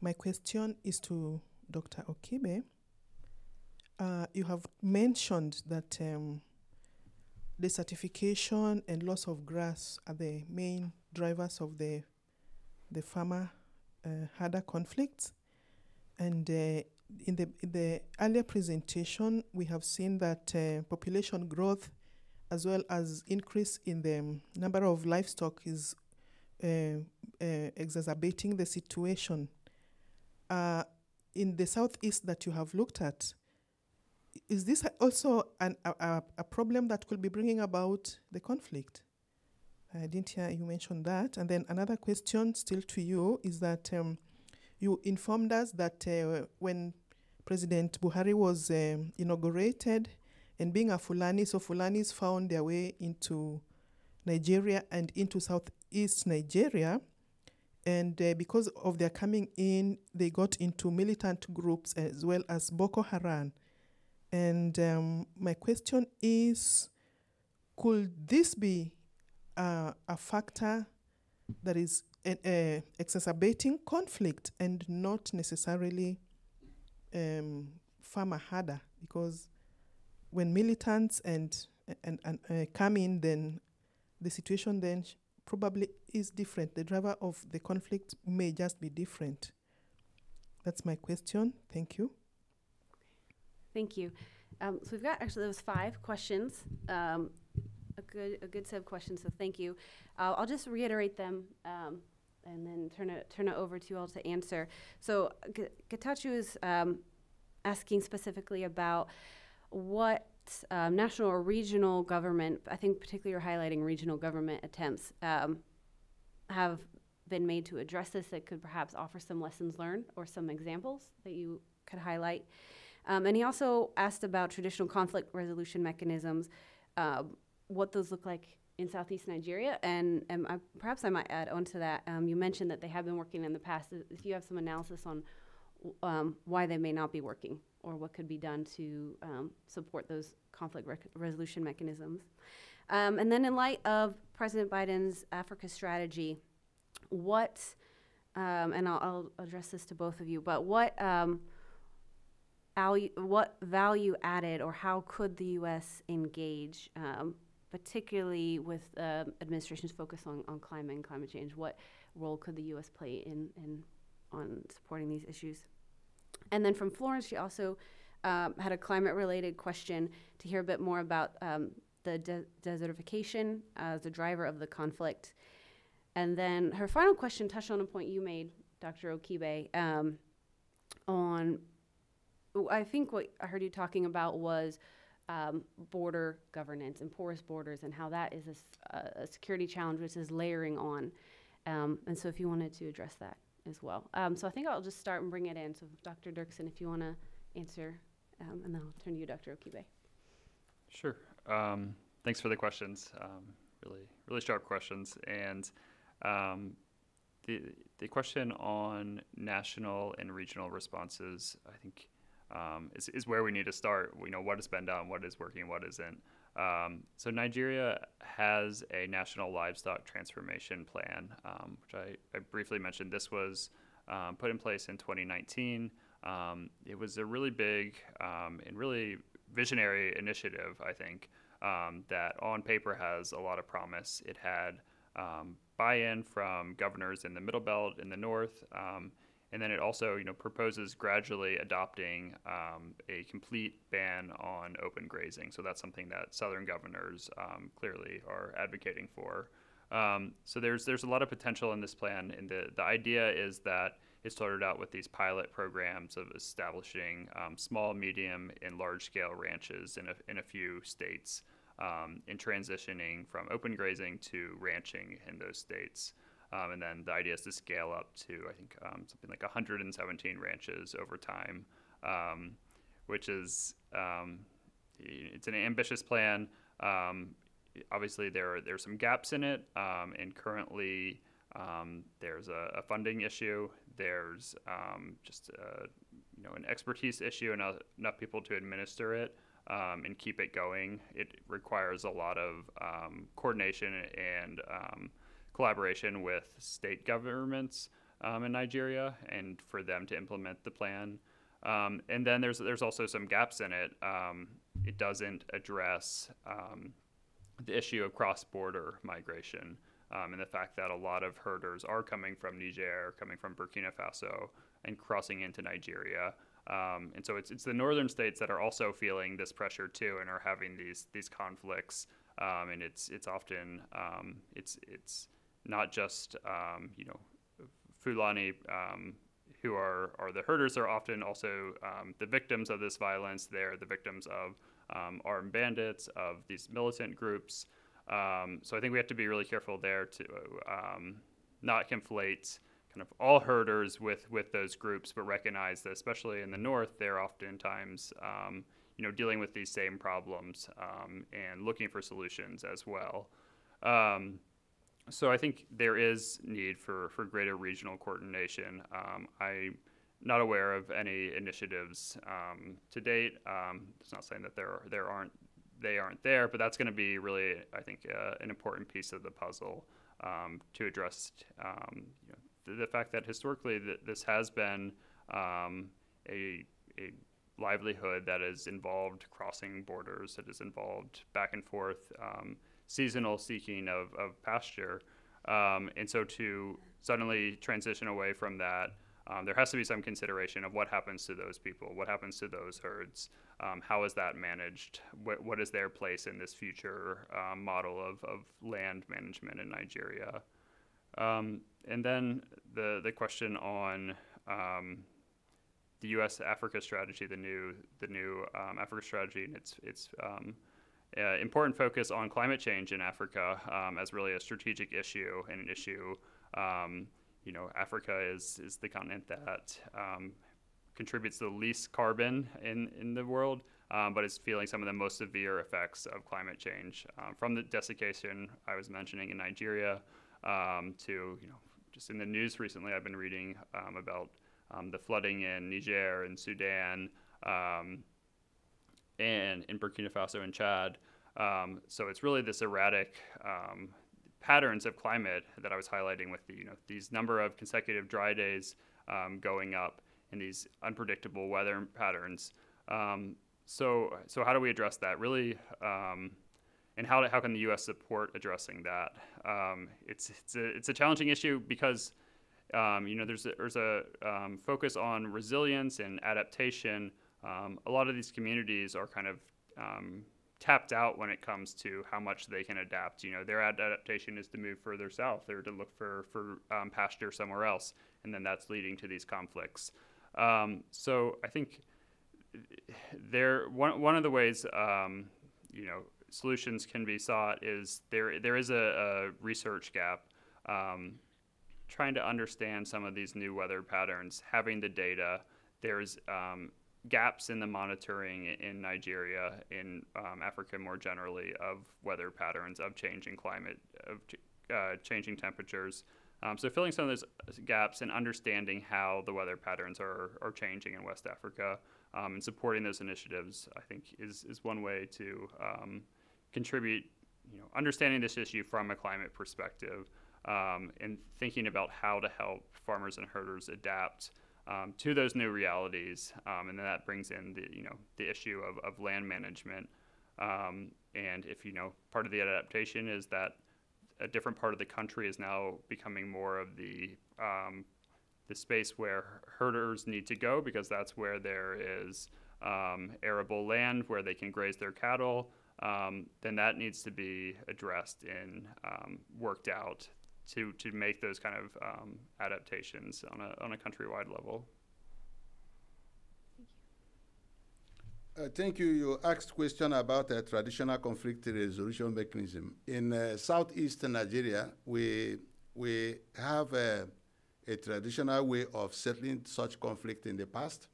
My question is to Dr. Okibe. Uh, you have mentioned that um, desertification and loss of grass are the main drivers of the the farmer uh, herder conflicts, and uh, in the, in the earlier presentation, we have seen that uh, population growth as well as increase in the um, number of livestock is uh, uh, exacerbating the situation. Uh, in the southeast that you have looked at, is this also an, a, a problem that could be bringing about the conflict? I didn't hear you mention that. And then another question still to you is that um, you informed us that uh, when President Buhari was um, inaugurated, and being a Fulani, so Fulanis found their way into Nigeria and into southeast Nigeria. And uh, because of their coming in, they got into militant groups as well as Boko Haram. And um, my question is could this be uh, a factor that is uh, uh, exacerbating conflict and not necessarily um, farmer harder? Because when militants and and, and uh, come in, then the situation then probably is different. The driver of the conflict may just be different. That's my question. Thank you. Thank you. Um, so we've got actually those five questions, um, a good a good set of questions. So thank you. Uh, I'll just reiterate them um, and then turn it turn it over to you all to answer. So G- is um, asking specifically about what um, national or regional government. I think particularly you're highlighting regional government attempts um, have been made to address this that could perhaps offer some lessons learned or some examples that you could highlight. Um, and he also asked about traditional conflict resolution mechanisms, um, what those look like in Southeast Nigeria. And, and I, perhaps I might add on to that. Um, you mentioned that they have been working in the past. If you have some analysis on um, why they may not be working or what could be done to um, support those conflict rec- resolution mechanisms. Um, and then, in light of President Biden's Africa strategy, what, and I'll, I'll, address this to both of you, but what what value added or how could the U.S. engage, um, particularly with uh, administration's focus on, on climate and climate change? What role could the U.S. play in, in on supporting these issues? And then from Florence, she also um, had a climate-related question to hear a bit more about um, the de- desertification as the driver of the conflict. And then her final question touched on a point you made, Dr. Okibe, um, on I think what I heard you talking about was um, border governance and porous borders and how that is a, a security challenge which is layering on. Um, and so if you wanted to address that as well. Um, so I think I'll just start and bring it in. So Dr. Duerksen, if you want to answer, um, and then I'll turn to you, Dr. Okibe. Sure. Um, thanks for the questions. Um, really, really sharp questions. And the, the question on national and regional responses, I think um, is, is where we need to start. You know, what has been done, what is working, what isn't. Um, so Nigeria has a national livestock transformation plan, um, which I, I, briefly mentioned. This was um, put in place in 2019. Um, it was a really big um, and really visionary initiative, I think, that on paper has a lot of promise. It had buy-in from governors in the Middle Belt in the north, and then it also, you know, proposes gradually adopting um, a complete ban on open grazing. So that's something that southern governors um, clearly are advocating for. Um, so there's there's a lot of potential in this plan, and the the idea is that it started out with these pilot programs of establishing um, small, medium, and large scale ranches in a in a few states, um, in transitioning from open grazing to ranching in those states. Um, and then the idea is to scale up to, I think, um, something like 117 ranches over time, um, which is um, it's an ambitious plan. Um, obviously, there are there's some gaps in it, um, and currently there's a, a, funding issue. There's just a, you know an expertise issue, and enough people to administer it. and keep it going. It requires a lot of coordination and collaboration with state governments um, in Nigeria and for them to implement the plan. Um, and then there's there's also some gaps in it. Um, it doesn't address um, the issue of cross-border migration um, and the fact that a lot of herders are coming from Niger, coming from Burkina Faso, and crossing into Nigeria. Um, and so it's it's the northern states that are also feeling this pressure too, and are having these these conflicts. and it's it's often it's it's not just um, you know Fulani um, who are, are the herders are often also um, the victims of this violence. They're the victims of um, armed bandits, of these militant groups. Um, so I think we have to be really careful there to um, not conflate kind of all herders with, with those groups, but recognize that especially in the north, they're oftentimes you know dealing with these same problems and looking for solutions as well. Um, so I think there is need for, for greater regional coordination. Um, I not aware of any initiatives um, to date. Um, it's not saying that there there aren't they aren't there, but that's going to be really, I think, uh, an important piece of the puzzle um, to address um, you know, the, the, fact that historically th- this has been um, a, a livelihood that is involved crossing borders, that is involved back and forth, um, seasonal seeking of, of pasture. Um, and so to suddenly transition away from that, um, there has to be some consideration of what happens to those people, what happens to those herds, um, how is that managed, what, what is their place in this future um, model of, of land management in Nigeria. Um, and then the, the question on um, the U.S. Africa strategy, the new the new Africa strategy, and its its uh, important focus on climate change in Africa um, as really a strategic issue and an issue. Um, you know, Africa is is the continent that um, contributes the least carbon in in the world, um, but is feeling some of the most severe effects of climate change from the desiccation I was mentioning in Nigeria to you know just in the news recently I've been reading about um, the flooding in Niger and Sudan, um, and in Burkina Faso and Chad. Um, so it's really this erratic um, patterns of climate that I was highlighting with the, you know, these number of consecutive dry days um, going up and these unpredictable weather patterns. Um, so, so how do we address that? Really, and how, how can the U.S. support addressing that? it's, it's, a, it's a challenging issue because um, you know, there's a, there's a um, focus on resilience and adaptation. Um, a lot of these communities are kind of um, tapped out when it comes to how much they can adapt. You know, their adaptation is to move further south or to look for for um, pasture somewhere else, and then that's leading to these conflicts. Um, so I think there one one of the ways you know solutions can be sought is there there is a, a research gap. Um, trying to understand some of these new weather patterns, having the data. There's um, gaps in the monitoring in Nigeria, in um, Africa more generally, of weather patterns, of changing climate, of uh, changing temperatures. Um, so filling some of those gaps and understanding how the weather patterns are, are changing in West Africa um, and supporting those initiatives, I think, is, is one way to um, contribute, you know, understanding this issue from a climate perspective um, and thinking about how to help farmers and herders adapt um, to those new realities. Um, and then that brings in the you know the issue of, of land management. Um, and if you know part of the adaptation is that a different part of the country is now becoming more of the um, the space where herders need to go because that's where there is um, arable land where they can graze their cattle. Um, then that needs to be addressed and worked out to to make those kind of um, adaptations on a on a countrywide level. Uh, thank you. You asked question about a traditional conflict resolution mechanism in uh, southeastern Nigeria. We we have a, a, traditional way of settling such conflict in the past.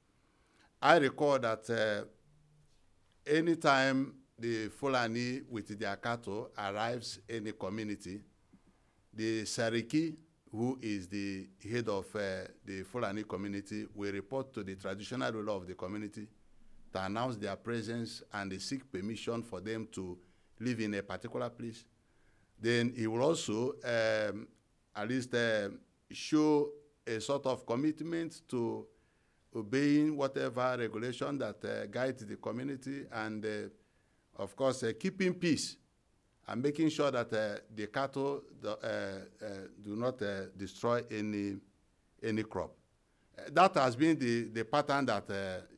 I recall that uh, anytime the Fulani with their cattle arrives in a community, the Sariki, who is the head of uh, the Fulani community, will report to the traditional ruler of the community to announce their presence and they seek permission for them to live in a particular place. Then he will also um, at least uh, show a sort of commitment to obeying whatever regulation that uh, guides the community and, uh, of course, uh, keeping peace and making sure that uh, the cattle do, uh, uh, do not uh, destroy any any crop. That has been the, the pattern that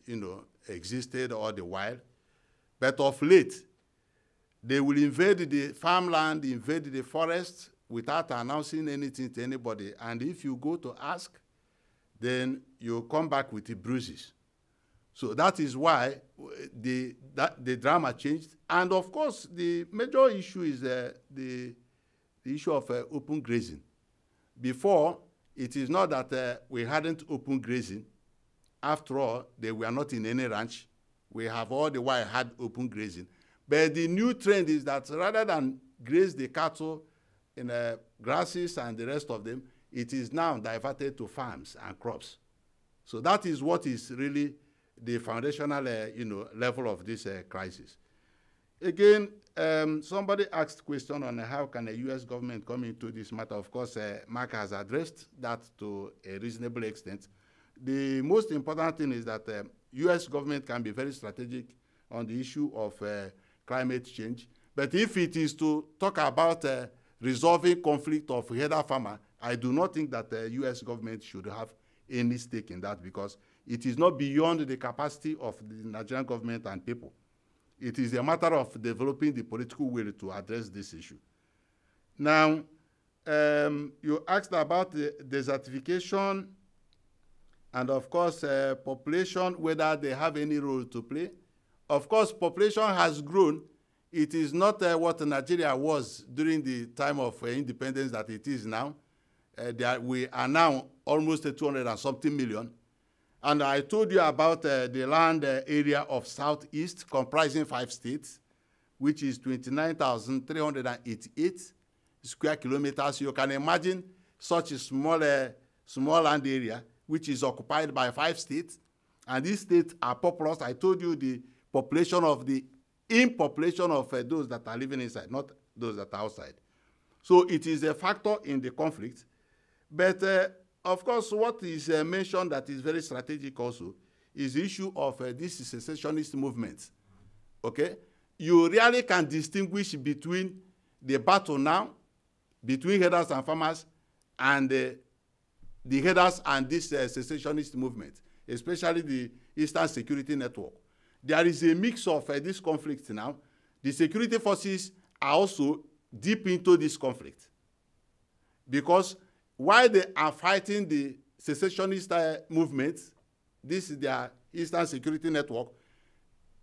you know existed all the while, but of late, they will invade the farmland, invade the forest without announcing anything to anybody. And if you go to ask, then you come back with the bruises. So that is why the, that, the drama changed. And of course, the major issue is uh, the, the issue of uh, open grazing. Before, it is not that uh, we hadn't open grazing. After all, they were not in any ranch. We have all the while had open grazing. But the new trend is that rather than graze the cattle in uh, grasses and the rest of them, it is now diverted to farms and crops. So that is what is really the foundational, uh, you know, level of this uh, crisis. Again, um, somebody asked question on how can the U.S. government come into this matter. Of course, uh, Mark has addressed that to a reasonable extent. The most important thing is that uh, U.S. government can be very strategic on the issue of uh, climate change. But if it is to talk about uh, resolving conflict of header farmer, I do not think that the U.S. government should have any stake in that because it is not beyond the capacity of the Nigerian government and people. It is a matter of developing the political will to address this issue. Now, um, you asked about the desertification and of course uh, population, whether they have any role to play. Of course, population has grown. It is not uh, what Nigeria was during the time of uh, independence that it is now. Uh, we are now almost 200 and something million. And I told you about uh, the land uh, area of Southeast comprising five states, which is 29,388 square kilometers. You can imagine such a small, uh, small land area, which is occupied by five states. And these states are populous. I told you the population of the in population of uh, those that are living inside, not those that are outside. So it is a factor in the conflict. But uh, of course, what is uh, mentioned that is very strategic also is the issue of uh, this secessionist movement. Okay? You really can distinguish between the battle now, between headers and farmers, and uh, the headers and this uh, secessionist movement, especially the Eastern Security Network. There is a mix of uh, this conflict now. The security forces are also deep into this conflict because while they are fighting the secessionist uh, movement, this is their Eastern Security Network,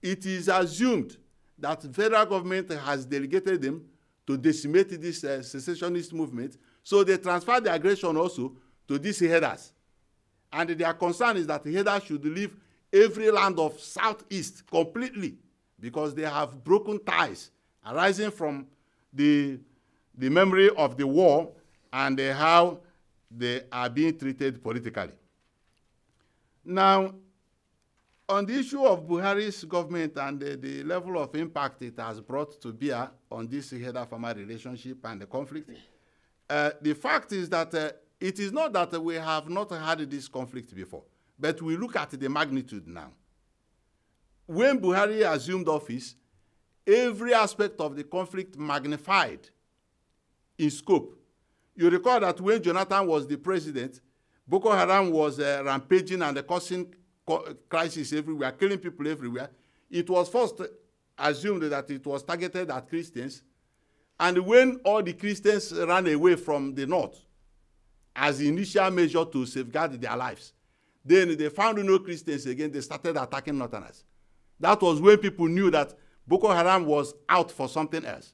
it is assumed that federal government has delegated them to decimate this uh, secessionist movement. So they transfer the aggression also to these headers. And their concern is that headers should leave every land of southeast completely because they have broken ties arising from the, the memory of the war and uh, how they are being treated politically. Now, on the issue of Buhari's government and the, the level of impact it has brought to bear on this header-farmer relationship and the conflict, uh, the fact is that uh, it is not that we have not had this conflict before, but we look at the magnitude now. When Buhari assumed office, every aspect of the conflict magnified in scope you recall that when Jonathan was the president, Boko Haram was uh, rampaging and causing crisis everywhere, killing people everywhere. It was first assumed that it was targeted at Christians. And when all the Christians ran away from the north as the initial measure to safeguard their lives, then they found no Christians again. They started attacking northerners. That was when people knew that Boko Haram was out for something else.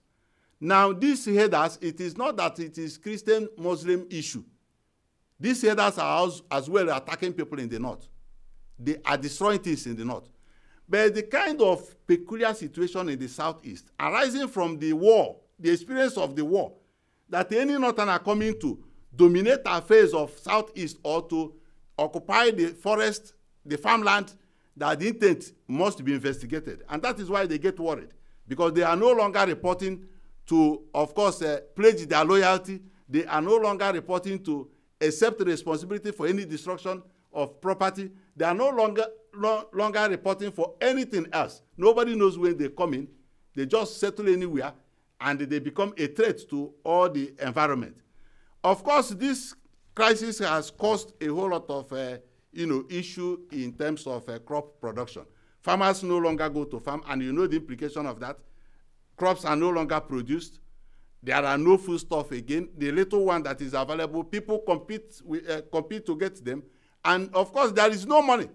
Now, these headers, it is not that it is Christian Muslim issue. These headers are as, well attacking people in the north. They are destroying things in the north. But the kind of peculiar situation in the southeast arising from the war, the experience of the war, that any northern are coming to dominate affairs of southeast or to occupy the forest, the farmland, that the intent must be investigated. And that is why they get worried, because they are no longer reporting to, of course, uh, pledge their loyalty. They are no longer reporting to accept responsibility for any destruction of property. They are no longer, lo longer reporting for anything else. Nobody knows when they come in. They just settle anywhere and they become a threat to all the environment. Of course, this crisis has caused a whole lot of uh, you know, issue in terms of uh, crop production. Farmers no longer go to farm, and you know the implication of that crops are no longer produced. There are no food stuff again. The little one that is available, people compete, with, uh, compete to get them. And of course, there is no money.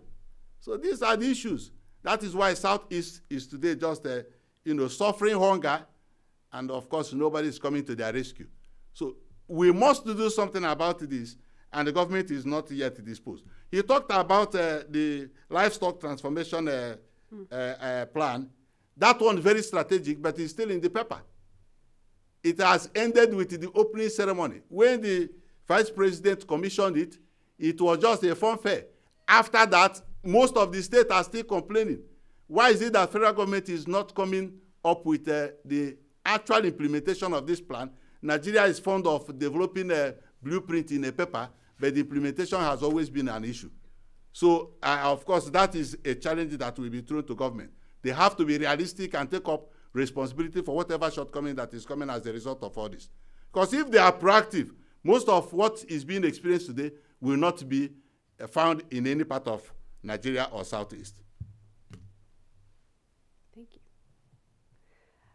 So these are the issues. That is why Southeast is today just, uh, you know, suffering hunger. And of course, nobody is coming to their rescue. So we must do something about this. And the government is not yet disposed. He talked about uh, the livestock transformation uh, mm. uh, plan that one very strategic, but it's still in the paper. It has ended with the opening ceremony. When the vice president commissioned it, it was just a fun fair. after that, most of the states are still complaining. Why is it that federal government is not coming up with uh, the actual implementation of this plan? Nigeria is fond of developing a blueprint in a paper, but the implementation has always been an issue. So, uh, of course, that is a challenge that will be thrown to government. They have to be realistic and take up responsibility for whatever shortcoming that is coming as a result of all this. Because if they are proactive, most of what is being experienced today will not be uh, found in any part of Nigeria or Southeast. Thank you.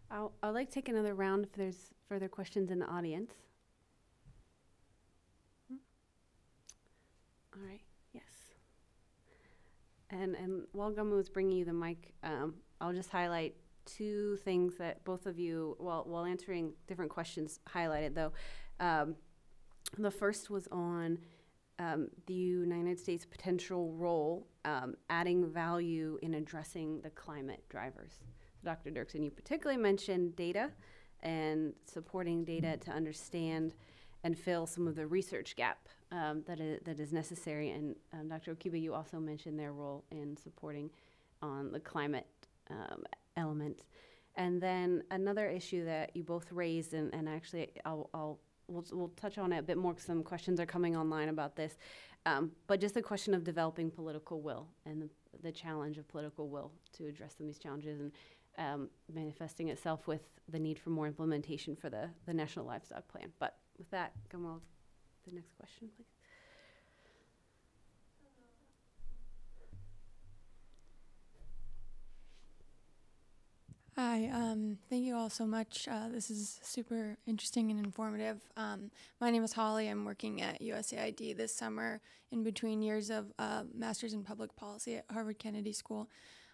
I'll, I'd like to take another round if there's further questions in the audience. Hmm? All right. And, and while Gamu is bringing you the mic, um, I'll just highlight two things that both of you, while, while answering different questions, highlighted though. Um, the first was on um, the United States' potential role um, adding value in addressing the climate drivers. Dr. Duerksen, you particularly mentioned data and supporting data to understand and fill some of the research gap um, that, is, that is necessary. And um, Dr. Okibe, you also mentioned their role in supporting on the climate um, element. And then another issue that you both raised, and, and actually I'll, I'll we'll, we'll touch on it a bit more because some questions are coming online about this. Um, but just the question of developing political will and the, the, challenge of political will to address some of these challenges and um, manifesting itself with the need for more implementation for the, the National Livestock Plan. But with that, Gamal, the next question, please. Hi, um, thank you all so much. Uh, this is super interesting and informative. Um, my name is Holly. I'm working at USAID this summer in between years of uh, Master's in Public Policy at Harvard Kennedy School.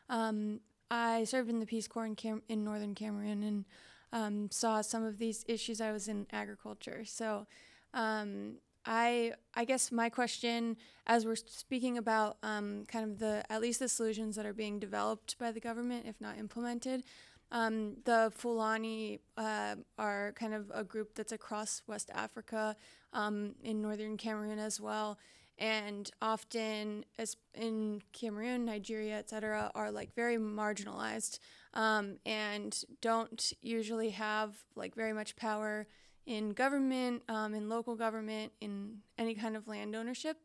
Um, I served in the Peace Corps in, Cam- in Northern Cameroon and um, saw some of these issues. I was in agriculture. So um, I I guess my question, as we're speaking about um, kind of the at least the solutions that are being developed by the government, if not implemented, um, the Fulani uh, are kind of a group that's across West Africa, um, in northern Cameroon as well, and often, as in Cameroon, Nigeria, etc., are like very marginalized um, and don't usually have like very much power in government, um, in local government, in any kind of land ownership.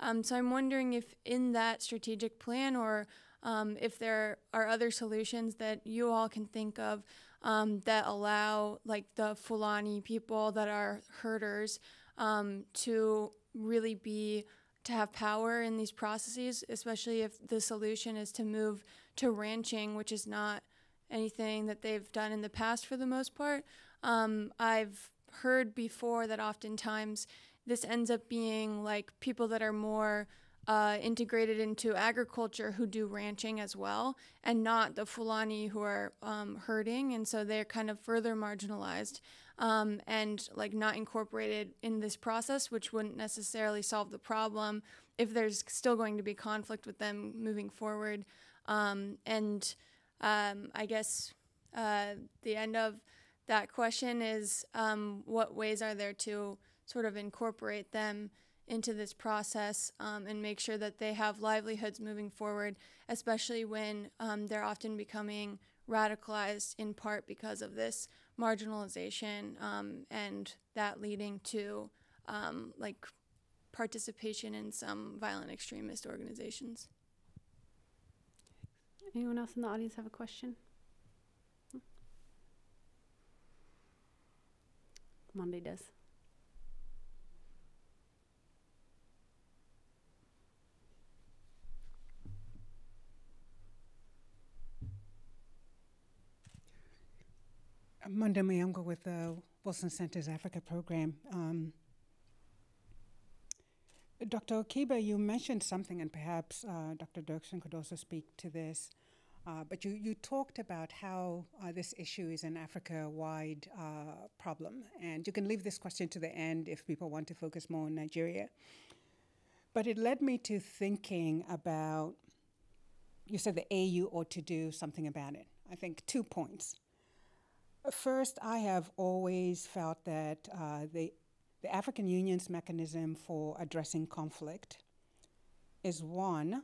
Um, so I'm wondering if in that strategic plan or um, if there are other solutions that you all can think of um, that allow like the Fulani people that are herders um, to really be to have power in these processes, especially if the solution is to move to ranching, which is not anything that they've done in the past for the most part. Um, I've heard before that oftentimes this ends up being like people that are more uh, integrated into agriculture who do ranching as well, and not the Fulani who are um, herding, and so they're kind of further marginalized um, and like not incorporated in this process, which wouldn't necessarily solve the problem if there's still going to be conflict with them moving forward. Um, and um, I guess uh, the end of that question is um, what ways are there to sort of incorporate them into this process um, and make sure that they have livelihoods moving forward, especially when um, they're often becoming radicalized in part because of this marginalization um, and that leading to um, like participation in some violent extremist organizations. Anyone else in the audience have a question? Monde does. Monde Muyangwa with the Wilson Center's Africa program. Um, Dr. Okibe, you mentioned something, and perhaps uh, Dr. Duerksen could also speak to this. Uh, but you, you talked about how uh, this issue is an Africa wide uh, problem. And you can leave this question to the end if people want to focus more on Nigeria. But it led me to thinking about you said the AU ought to do something about it. I think two points. First, I have always felt that uh, the, the African Union's mechanism for addressing conflict is one,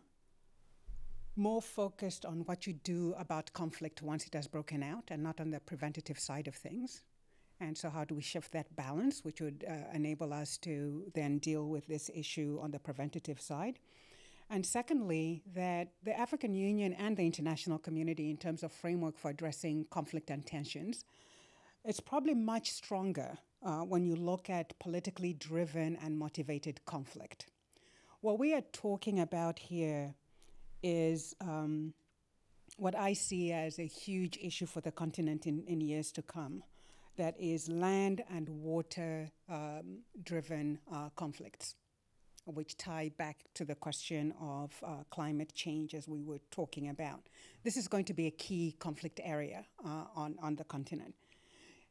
more focused on what you do about conflict once it has broken out and not on the preventative side of things. And so, how do we shift that balance, which would uh, enable us to then deal with this issue on the preventative side? And secondly, that the African Union and the international community, in terms of framework for addressing conflict and tensions, it's probably much stronger uh, when you look at politically driven and motivated conflict. What we are talking about here is um, what I see as a huge issue for the continent in, in years to come that is land and water um, driven uh, conflicts, which tie back to the question of uh, climate change as we were talking about. This is going to be a key conflict area uh, on, on the continent.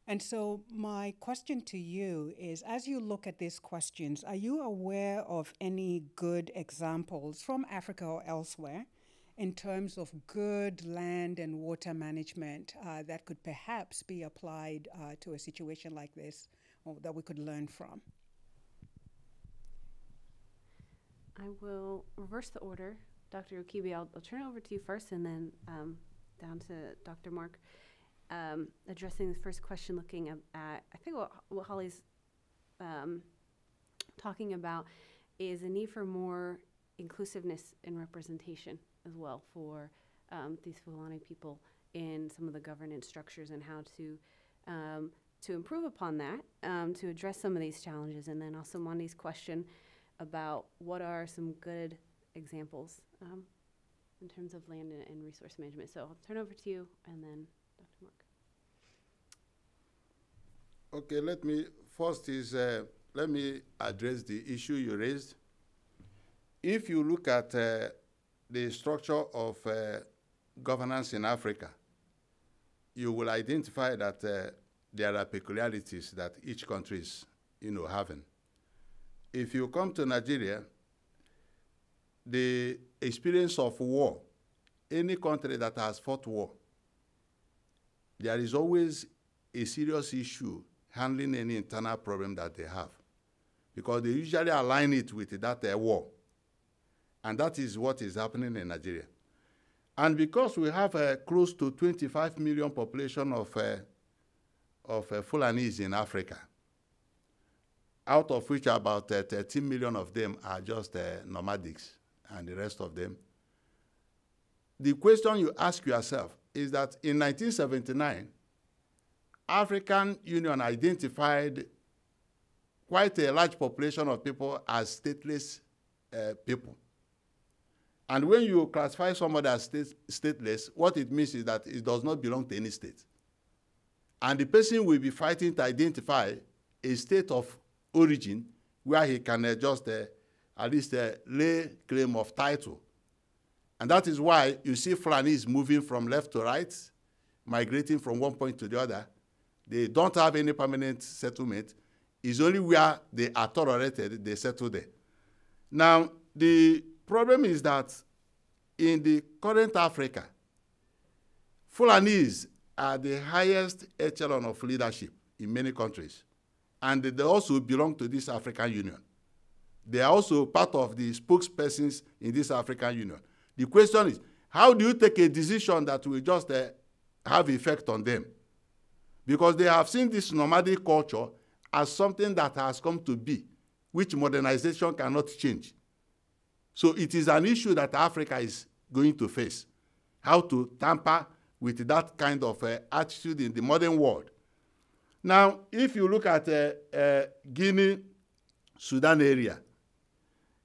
And so, my question to you is as you look at these questions, are you aware of any good examples from Africa or elsewhere in terms of good land and water management uh, that could perhaps be applied uh, to a situation like this or that we could learn from? I will reverse the order. Dr. Okibe, I'll, I'll turn it over to you first and then um, down to Dr. Mark. Um, addressing the first question, looking at, I think what, what Holly's um, talking about is a need for more inclusiveness and representation as well for um, these Fulani people in some of the governance structures and how to um, to improve upon that, um, to address some of these challenges, and then also Monde's question about what are some good examples um, in terms of land and, and, resource management. So I'll turn over to you, and then Dr. Mark. Okay, let me first is uh, let me address the issue you raised. If you look at uh, the structure of uh, governance in Africa, you will identify that uh, there are peculiarities that each country is, you know, having. If you come to Nigeria, the experience of war, any country that has fought war, there is always a serious issue handling any internal problem that they have, because they usually align it with that uh, war. And that is what is happening in Nigeria. And because we have uh, close to 25 million population of, uh, of uh, Fulanese in Africa, out of which about uh, 13 million of them are just uh, nomadics and the rest of them. The question you ask yourself is that in 1979, African Union identified quite a large population of people as stateless uh, people. And when you classify somebody as state, stateless, what it means is that it does not belong to any state. And the person will be fighting to identify a state of origin where he can uh, just uh, at least uh, lay claim of title. And that is why you see Fulanis moving from left to right, migrating from one point to the other. They don't have any permanent settlement. It's only where they are tolerated, they settle there. Now, the problem is that in the current Africa, Fulanese are the highest echelon of leadership in many countries. And they also belong to this African Union. They are also part of the spokespersons in this African Union. The question is, how do you take a decision that will just uh, have effect on them? Because they have seen this nomadic culture as something that has come to be, which modernization cannot change. So it is an issue that Africa is going to face. How to tamper with that kind of uh, attitude in the modern world. Now, if you look at uh, uh, Guinea, Sudan area,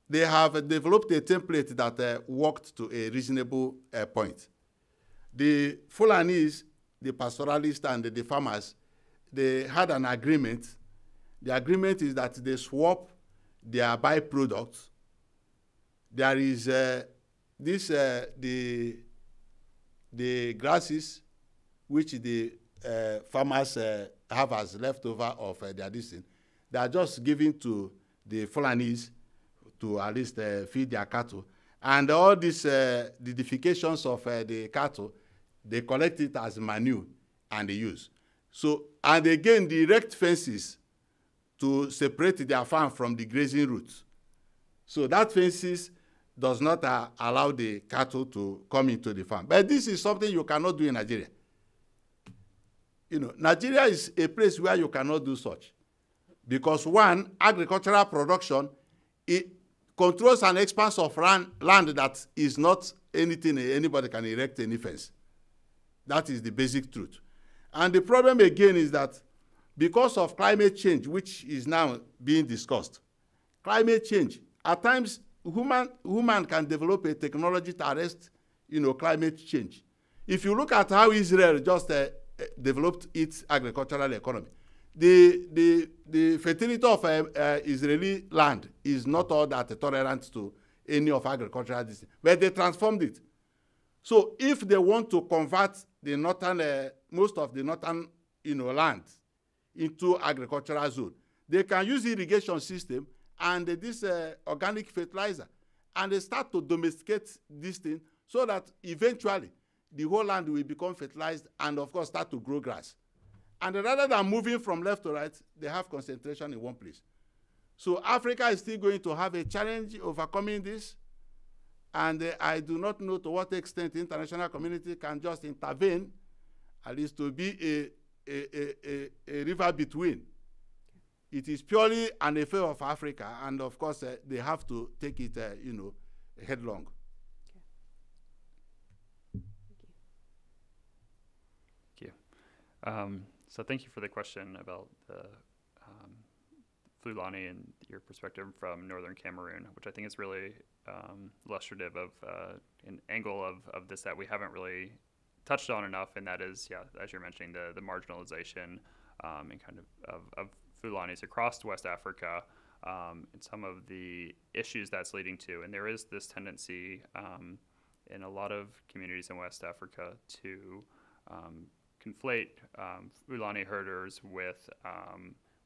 they have developed a template that uh, worked to a reasonable uh, point. The Fulanese, the pastoralists, and the, the farmers, they had an agreement. The agreement is that they swap their byproducts there is uh, this uh, the the grasses which the uh, farmers uh, have as leftover of uh, their distant. They are just given to the Fulanese to at least uh, feed their cattle. And all these uh, nidifications of uh, the cattle, they collect it as manure and they use. So, and again, the erect fences to separate their farm from the grazing routes. So that fences does not uh, allow the cattle to come into the farm. But this is something you cannot do in Nigeria. You know, Nigeria is a place where you cannot do such. Because one, agricultural production, it controls an expanse of land, land that is not anything anybody can erect any fence. That is the basic truth. And the problem again is that because of climate change, which is now being discussed, climate change, at times human, human can develop a technology to arrest you know, climate change. If you look at how Israel just uh, developed its agricultural economy, the, the, the fertility of uh, uh, Israeli land is not all that tolerant to any of agricultural disease, but they transformed it. So if they want to convert the northern, uh, most of the northern you know, land into agricultural zone, they can use irrigation system and this uh, organic fertilizer, and they start to domesticate this thing so that eventually the whole land will become fertilized and of course start to grow grass. And rather than moving from left to right, they have concentration in one place. So Africa is still going to have a challenge overcoming this. And uh, I do not know to what extent the international community can just intervene, at least to be a, a, a, a, river between. It is purely an affair of Africa, and of course, uh, they have to take it, uh, you know, headlong. Thank you. Um, so thank you for the question about the um, Fulani and your perspective from northern Cameroon, which I think is really um, illustrative of uh, an angle of, of this that we haven't really touched on enough, and that is, yeah, as you're mentioning, the, the marginalization um, and kind of, of, of Fulanis across West Africa um, and some of the issues that's leading to. And there is this tendency um, in a lot of communities in West Africa to um, conflate um, Fulani herders with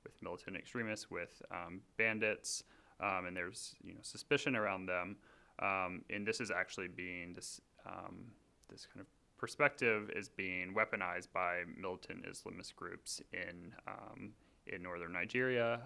with militant extremists, with um, bandits, um, and there's you know suspicion around them. Um, and this is actually being this this kind of perspective is being weaponized by militant Islamist groups in in northern Nigeria,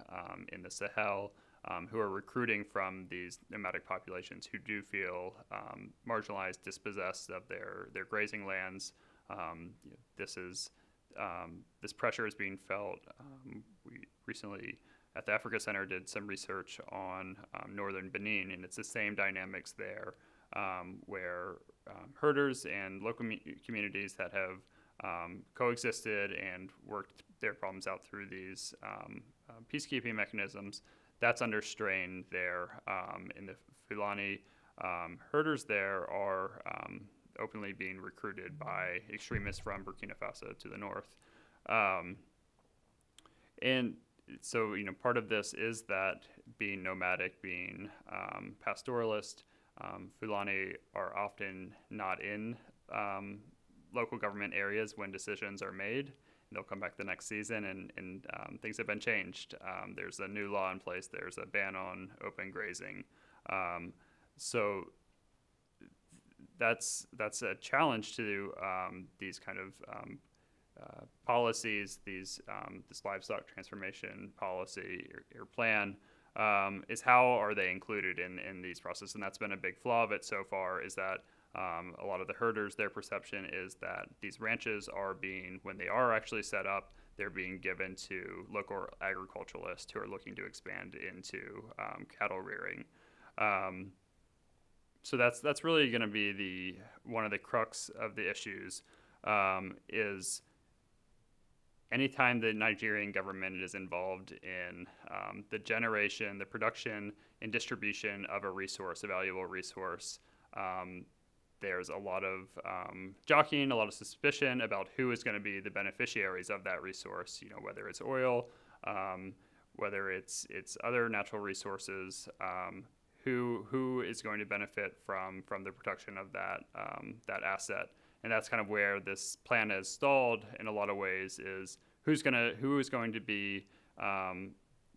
in the Sahel. Um, who are recruiting from these nomadic populations who do feel um, marginalized, dispossessed of their, their grazing lands, um, you know, this is um, this pressure is being felt. Um, we recently at the Africa Center did some research on um, northern Benin, and it's the same dynamics there, um, where um, herders and local communities that have coexisted and worked their problems out through these uh, peacekeeping mechanisms. That's under strain there. in the Fulani herders there are openly being recruited by extremists from Burkina Faso to the north. Um, and so, you know, part of this is that being nomadic, being um, pastoralist, um, Fulani are often not in um, local government areas when decisions are made. They'll come back the next season, and, and um, things have been changed. Um, there's a new law in place. There's a ban on open grazing. so that's that's a challenge to um, these kind of um, uh, policies, these um, this livestock transformation policy or, or plan. Um, is how are they included in, in these processes? And that's been a big flaw of it so far. Is that um, a lot of the herders, their perception is that these ranches are being, when they are actually set up, they're being given to local agriculturalists who are looking to expand into um, cattle rearing. Um, so that's that's really going to be the one of the crux of the issues um, is anytime the Nigerian government is involved in um, the generation, the production, and distribution of a resource, a valuable resource, um, there's a lot of um, jockeying, a lot of suspicion about who is going to be the beneficiaries of that resource. You know, whether it's oil, um, whether it's it's other natural resources, um, who who is going to benefit from from the production of that um, that asset and that's kind of where this plan has stalled in a lot of ways is who's going to who is going to be um,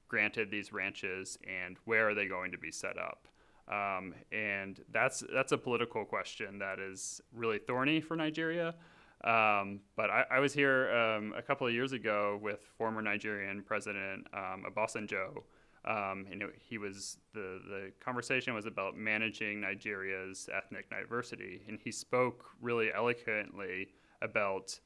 granted these ranches and where are they going to be set up um, and that's that's a political question that is really thorny for Nigeria. Um, but I, I, was here um, a couple of years ago with former Nigerian President um, Obasanjo, Um, know, he was the the conversation was about managing Nigeria's ethnic diversity, and he spoke really eloquently about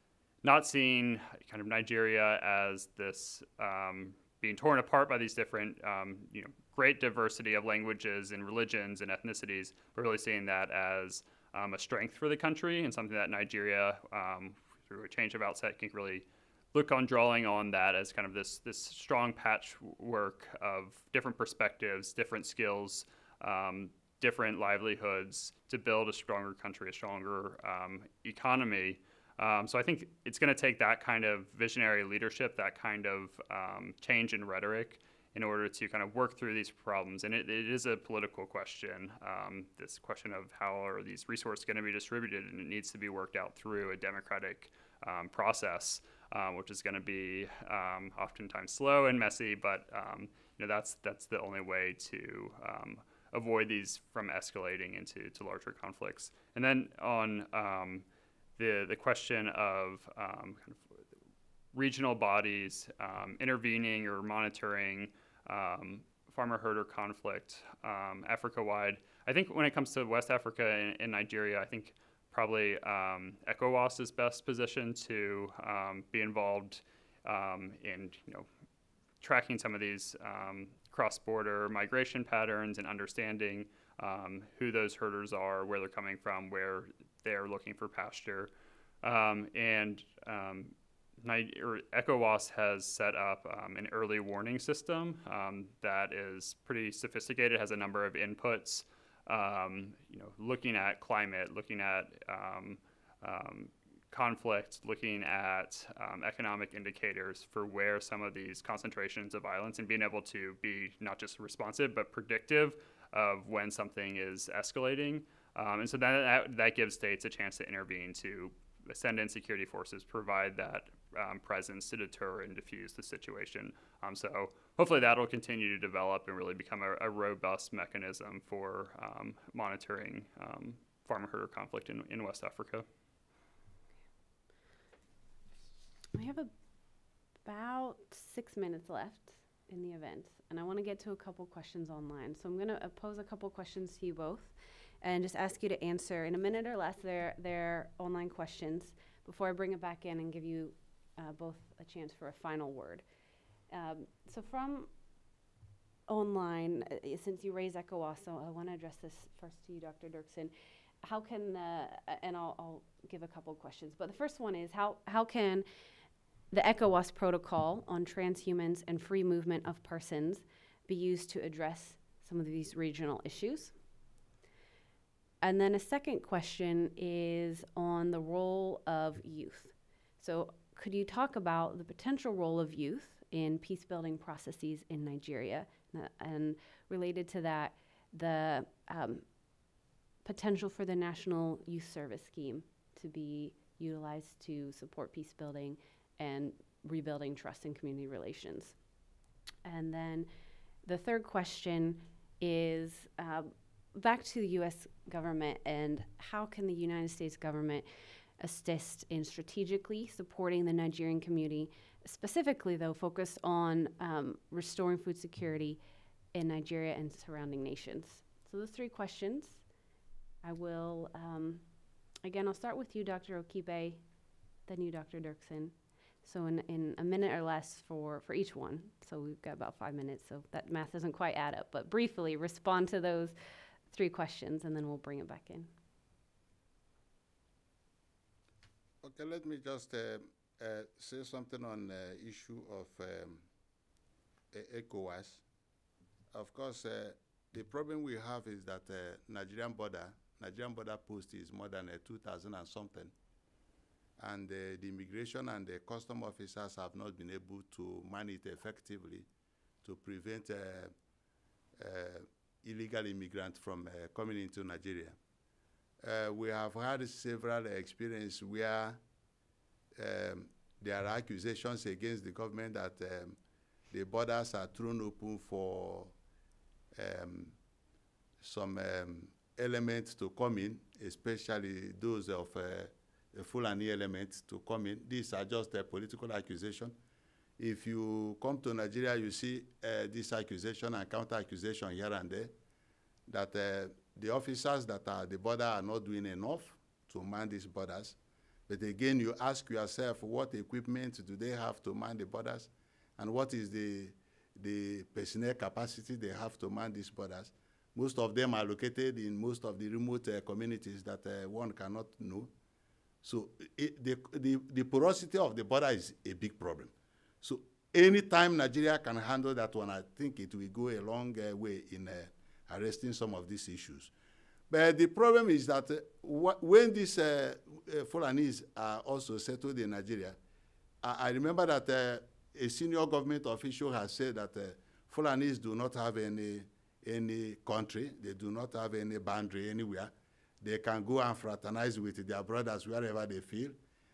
not seeing kind of Nigeria as this um, being torn apart by these different, um, you know, great diversity of languages and religions and ethnicities, but really seeing that as um, a strength for the country and something that Nigeria, um, through a change of outset, can really look on drawing on that as kind of this this strong patchwork of different perspectives, different skills, um, different livelihoods to build a stronger country, a stronger um, economy. Um, so I think it's going to take that kind of visionary leadership, that kind of um, change in rhetoric, in order to kind of work through these problems. And it, it is a political question. Um, this question of how are these resources going to be distributed, and it needs to be worked out through a democratic um, process, um, which is going to be um, oftentimes slow and messy. But you know that's that's the only way to avoid these from escalating into to larger conflicts. And then on the the question of, um, kind of regional bodies um, intervening or monitoring um, farmer herder conflict um, Africa wide. I think when it comes to West Africa and, and Nigeria, I think probably um, ECOWAS is best positioned to um, be involved in you know tracking some of these cross-border migration patterns and understanding um, who those herders are, where they're coming from, where they're looking for pasture. Um, and um, ECOWAS has set up um, an early warning system um, that is pretty sophisticated, has a number of inputs, um, you know, looking at climate, looking at um, conflict, looking at economic indicators for where some of these concentrations of violence and being able to be not just responsive but predictive of when something is escalating. Um, and so that, that, that, gives states a chance to intervene to send in security forces, provide that um, presence to deter and diffuse the situation. Um, so hopefully that'll continue to develop and really become a, a robust mechanism for um, monitoring um, farmer herder conflict in, in West Africa. We have about six minutes left in the event, and I want to get to a couple questions online. So I'm going to pose a couple questions to you both and just ask you to answer in a minute or less their, their online questions before I bring it back in and give you uh, both a chance for a final word. Um, so from online, uh, since you raised ECOWAS, so I want to address this first to you, Dr. Duerksen. How can, uh, and I'll, I'll give a couple of questions, but the first one is how, how can the ECOWAS protocol on transhumance and free movement of persons be used to address some of these regional issues? And then a second question is on the role of youth. So, could you talk about the potential role of youth in peace building processes in Nigeria? And related to that, the um, potential for the National Youth Service Scheme to be utilized to support peace building and rebuilding trust and community relations. And then the third question is uh, back to the U.S. government and how can the United States government assist in strategically supporting the Nigerian community, specifically, though, focus on um, restoring food security in Nigeria and surrounding nations? So, those three questions. I will, um, again, I'll start with you, Dr. Okibe, then you, Dr. Duerksen. So in, in a minute or less for, for each one. So we've got about five minutes, so that math doesn't quite add up. But briefly respond to those three questions and then we'll bring it back in. Okay, let me just uh, uh, say something on the issue of um, ECOWAS. Of course, uh, the problem we have is that uh, Nigerian border, Nigerian border post is more than uh, 2,000 and something and uh, the immigration and the custom officers have not been able to man it effectively to prevent uh, uh, illegal immigrants from uh, coming into Nigeria. Uh, we have had several experiences where um, there are accusations against the government that um, the borders are thrown open for um, some um, elements to come in, especially those of uh, Fulani element to come in. These are just a political accusation. If you come to Nigeria, you see uh, this accusation and counter accusation here and there that uh, the officers that are at the border are not doing enough to man these borders. But again, you ask yourself, what equipment do they have to man the borders? And what is the, the personnel capacity they have to man these borders? Most of them are located in most of the remote uh, communities that uh, one cannot know. So it, the, the, the porosity of the border is a big problem. So anytime Nigeria can handle that one, I think it will go a long uh, way in uh, arresting some of these issues. But the problem is that uh, wh when these uh, uh, Fulanese are also settled in Nigeria, I, I remember that uh, a senior government official has said that uh, Fulanese do not have any, any country, they do not have any boundary anywhere. They can go and fraternize with their brothers wherever they feel.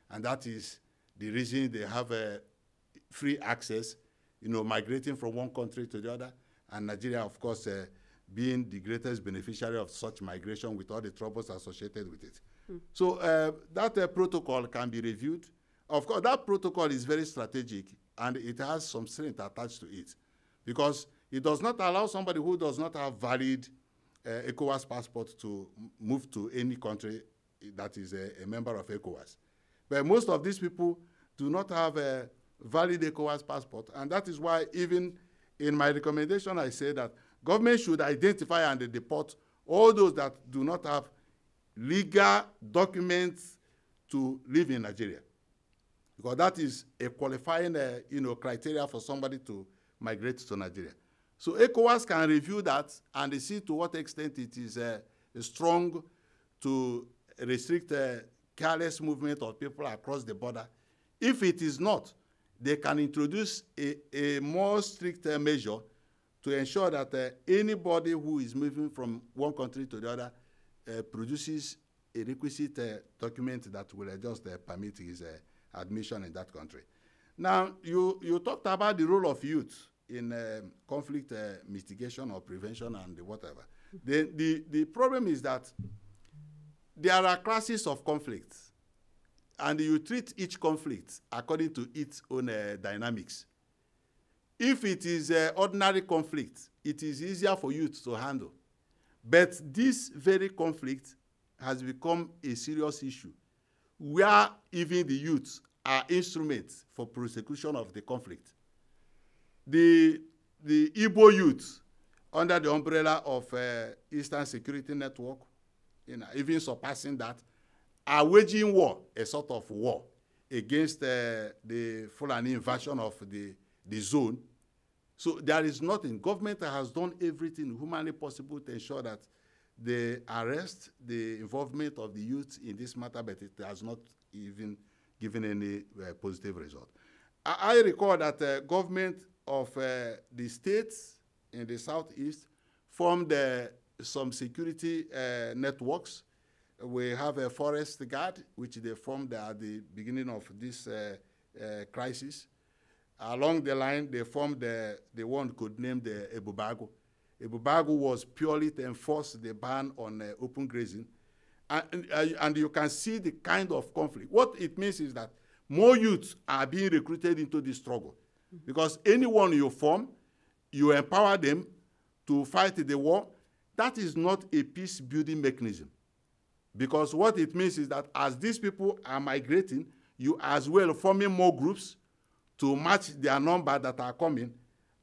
And that is the reason they have uh, free access, you know, migrating from one country to the other. And Nigeria, of course, uh, being the greatest beneficiary of such migration with all the troubles associated with it. Mm. So uh, that uh, protocol can be reviewed. Of course, that protocol is very strategic and it has some strength attached to it because it does not allow somebody who does not have valid uh, ECOWAS passport to move to any country that is a, a, member of ECOWAS. But most of these people do not have a valid ECOWAS passport, and that is why even in my recommendation I say that Government should identify and deport all those that do not have legal documents to live in Nigeria. Because that is a qualifying uh, you know, criteria for somebody to migrate to Nigeria. So ECOWAS can review that and see to what extent it is uh, strong to restrict uh, careless movement of people across the border. If it is not, they can introduce a, a more strict uh, measure to ensure that uh, anybody who is moving from one country to the other uh, produces a requisite uh, document that will just uh, permit his uh, admission in that country. Now, you, you talked about the role of youth in um, conflict uh, mitigation or prevention and whatever. The, the, the problem is that there are classes of conflicts, and you treat each conflict according to its own dynamics. If it is uh, ordinary conflict, it is easier for youth to handle. But this very conflict has become a serious issue where even the youth are instruments for prosecution of the conflict. The, the Igbo youth, under the umbrella of uh, Eastern Security Network, you know, even surpassing that, are waging war, a sort of war, against uh, the Fulani invasion of the, the zone so there is nothing. Government has done everything humanly possible to ensure that the arrest the involvement of the youth in this matter, but it has not even given any uh, positive result. I, I, recall that uh, government of uh, the states in the southeast formed uh, some security uh, networks. We have a forest guard, which they formed at the beginning of this uh, crisis along the line, they formed the, the one could name the Ebube Agu. Ebubago was purely to enforce the ban on uh, open grazing. And, uh, and you can see the kind of conflict. What it means is that more youths are being recruited into this struggle. Mm -hmm. Because anyone you form, you empower them to fight the war. That is not a peace building mechanism. Because what it means is that as these people are migrating, you as well forming more groups to match their number that are coming,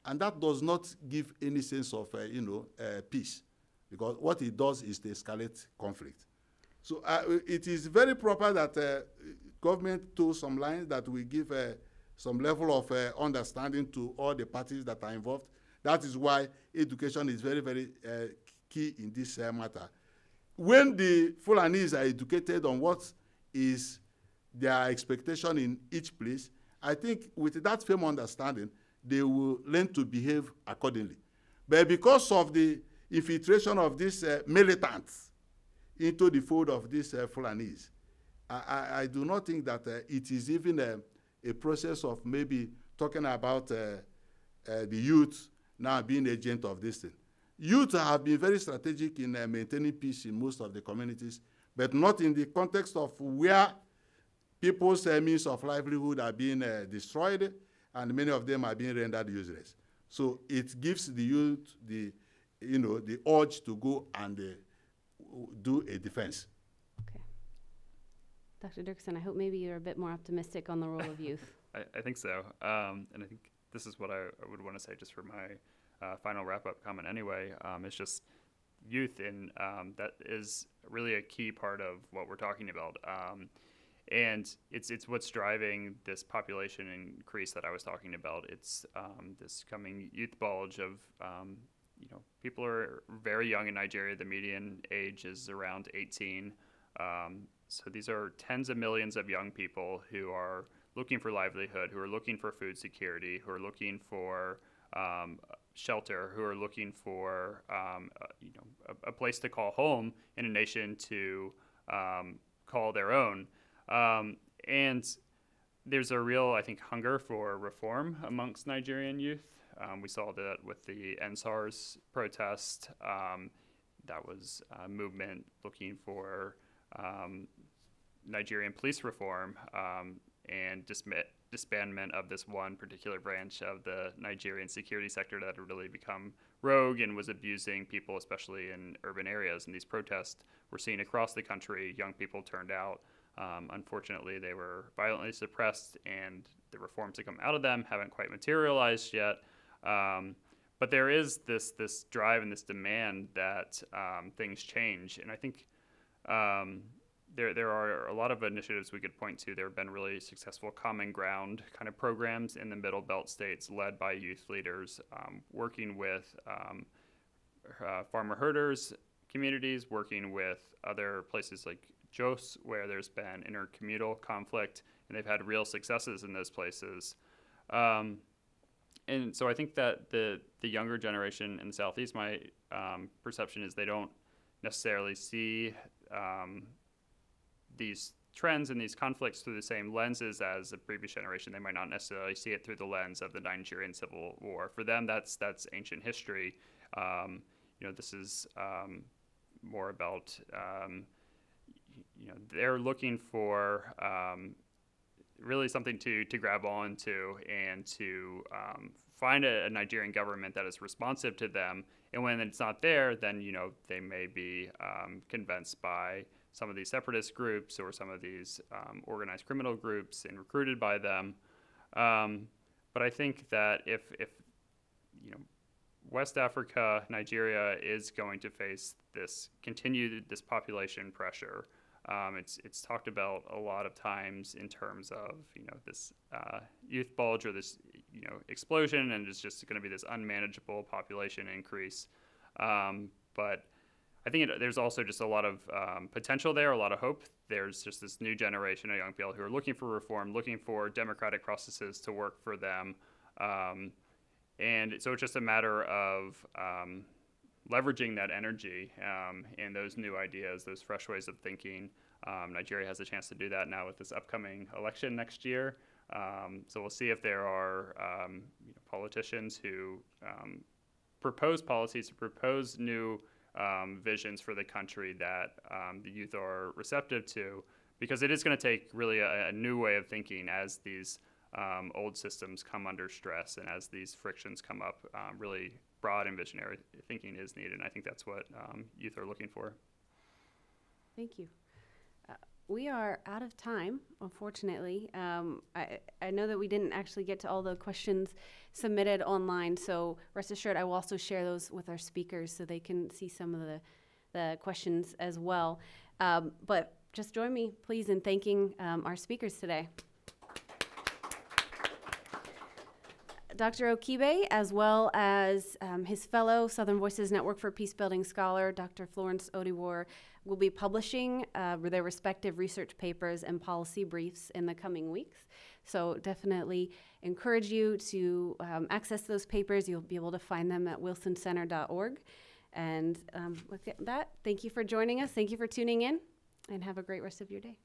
and that does not give any sense of, uh, you know, uh, peace, because what it does is to escalate conflict. So uh, it is very proper that uh, government to some lines that we give uh, some level of uh, understanding to all the parties that are involved. That is why education is very, very key in this matter. When the Fulanese are educated on what is their expectation in each place, I think with that firm understanding, they will learn to behave accordingly. But because of the infiltration of these uh, militants into the fold of these uh, Fulanese, I, I, I, do not think that uh, it is even a, a, process of maybe talking about uh, uh, the youth now being agent of this thing. Youth have been very strategic in uh, maintaining peace in most of the communities, but not in the context of where people's uh, means of livelihood are being uh, destroyed and many of them are being rendered useless. So it gives the youth the, you know, the urge to go and uh, do a defense. Okay. Dr. Duerksen, I hope maybe you're a bit more optimistic on the role of youth. I, I think so. Um, and I think this is what I, I would want to say just for my uh, final wrap up comment anyway. Um, it's just youth, and um, that is really a key part of what we're talking about. Um, and it's it's what's driving this population increase that I was talking about. It's um, this coming youth bulge of um, you know people are very young in Nigeria. The median age is around 18. Um, so these are tens of millions of young people who are looking for livelihood, who are looking for food security, who are looking for um, shelter, who are looking for um, you know a, a, place to call home in a nation to um, call their own. Um, and there's a real, I think, hunger for reform amongst Nigerian youth. Um, we saw that with the EndSARS protest. Um, that was a movement looking for um, Nigerian police reform um, and disbandment of this one particular branch of the Nigerian security sector that had really become rogue and was abusing people, especially in urban areas. And these protests were seen across the country. Young people turned out. Um, unfortunately, they were violently suppressed, and the reforms that come out of them haven't quite materialized yet. Um, but there is this this drive and this demand that um, things change, and I think um, there there are a lot of initiatives we could point to. There have been really successful common ground kind of programs in the Middle Belt states, led by youth leaders, um, working with um, uh, farmer herders communities, working with other places like Where there's been intercommunal conflict, and they've had real successes in those places. Um, and so I think that the the younger generation in the southeast, my um, perception is they don't necessarily see um, these trends and these conflicts through the same lenses as the previous generation. They might not necessarily see it through the lens of the Nigerian Civil War. For them, that's that's ancient history. Um, you know, this is um, more about um, you know they're looking for um, really something to to grab onto and to um, find a, a, Nigerian government that is responsive to them. And when it's not there, then you know they may be um, convinced by some of these separatist groups or some of these um, organized criminal groups and recruited by them. Um, but I think that if if you know West Africa, Nigeria is going to face this continued this population pressure. Um, it's it's talked about a lot of times in terms of you know this uh, youth bulge or this you know explosion, and it's just going to be this unmanageable population increase. Um, but I think it, there's also just a lot of um, potential there, a lot of hope. There's just this new generation of young people who are looking for reform, looking for democratic processes to work for them, um, and so it's just a matter of um, leveraging that energy um, and those new ideas, those fresh ways of thinking. Um, Nigeria has a chance to do that now with this upcoming election next year. Um, so we'll see if there are um, you know, politicians who um, propose policies, propose new um, visions for the country that the youth are receptive to, because it is going to take really a, a, new way of thinking as these old systems come under stress and as these frictions come up. really broad and visionary thinking is needed. And I think that's what um, youth are looking for. Thank you. Uh, we are out of time, unfortunately. Um, I, I know that we didn't actually get to all the questions submitted online, so rest assured I will also share those with our speakers so they can see some of the, the questions as well. Um, but just join me, please, in thanking um, our speakers today. Dr. Okibe, as well as um, his fellow Southern Voices Network for Peacebuilding scholar, Dr. Florence Odiwuor, will be publishing uh, their respective research papers and policy briefs in the coming weeks. So definitely encourage you to um, access those papers. You'll be able to find them at wilsoncenter.org. And um, with that, thank you for joining us. Thank you for tuning in, and have a great rest of your day.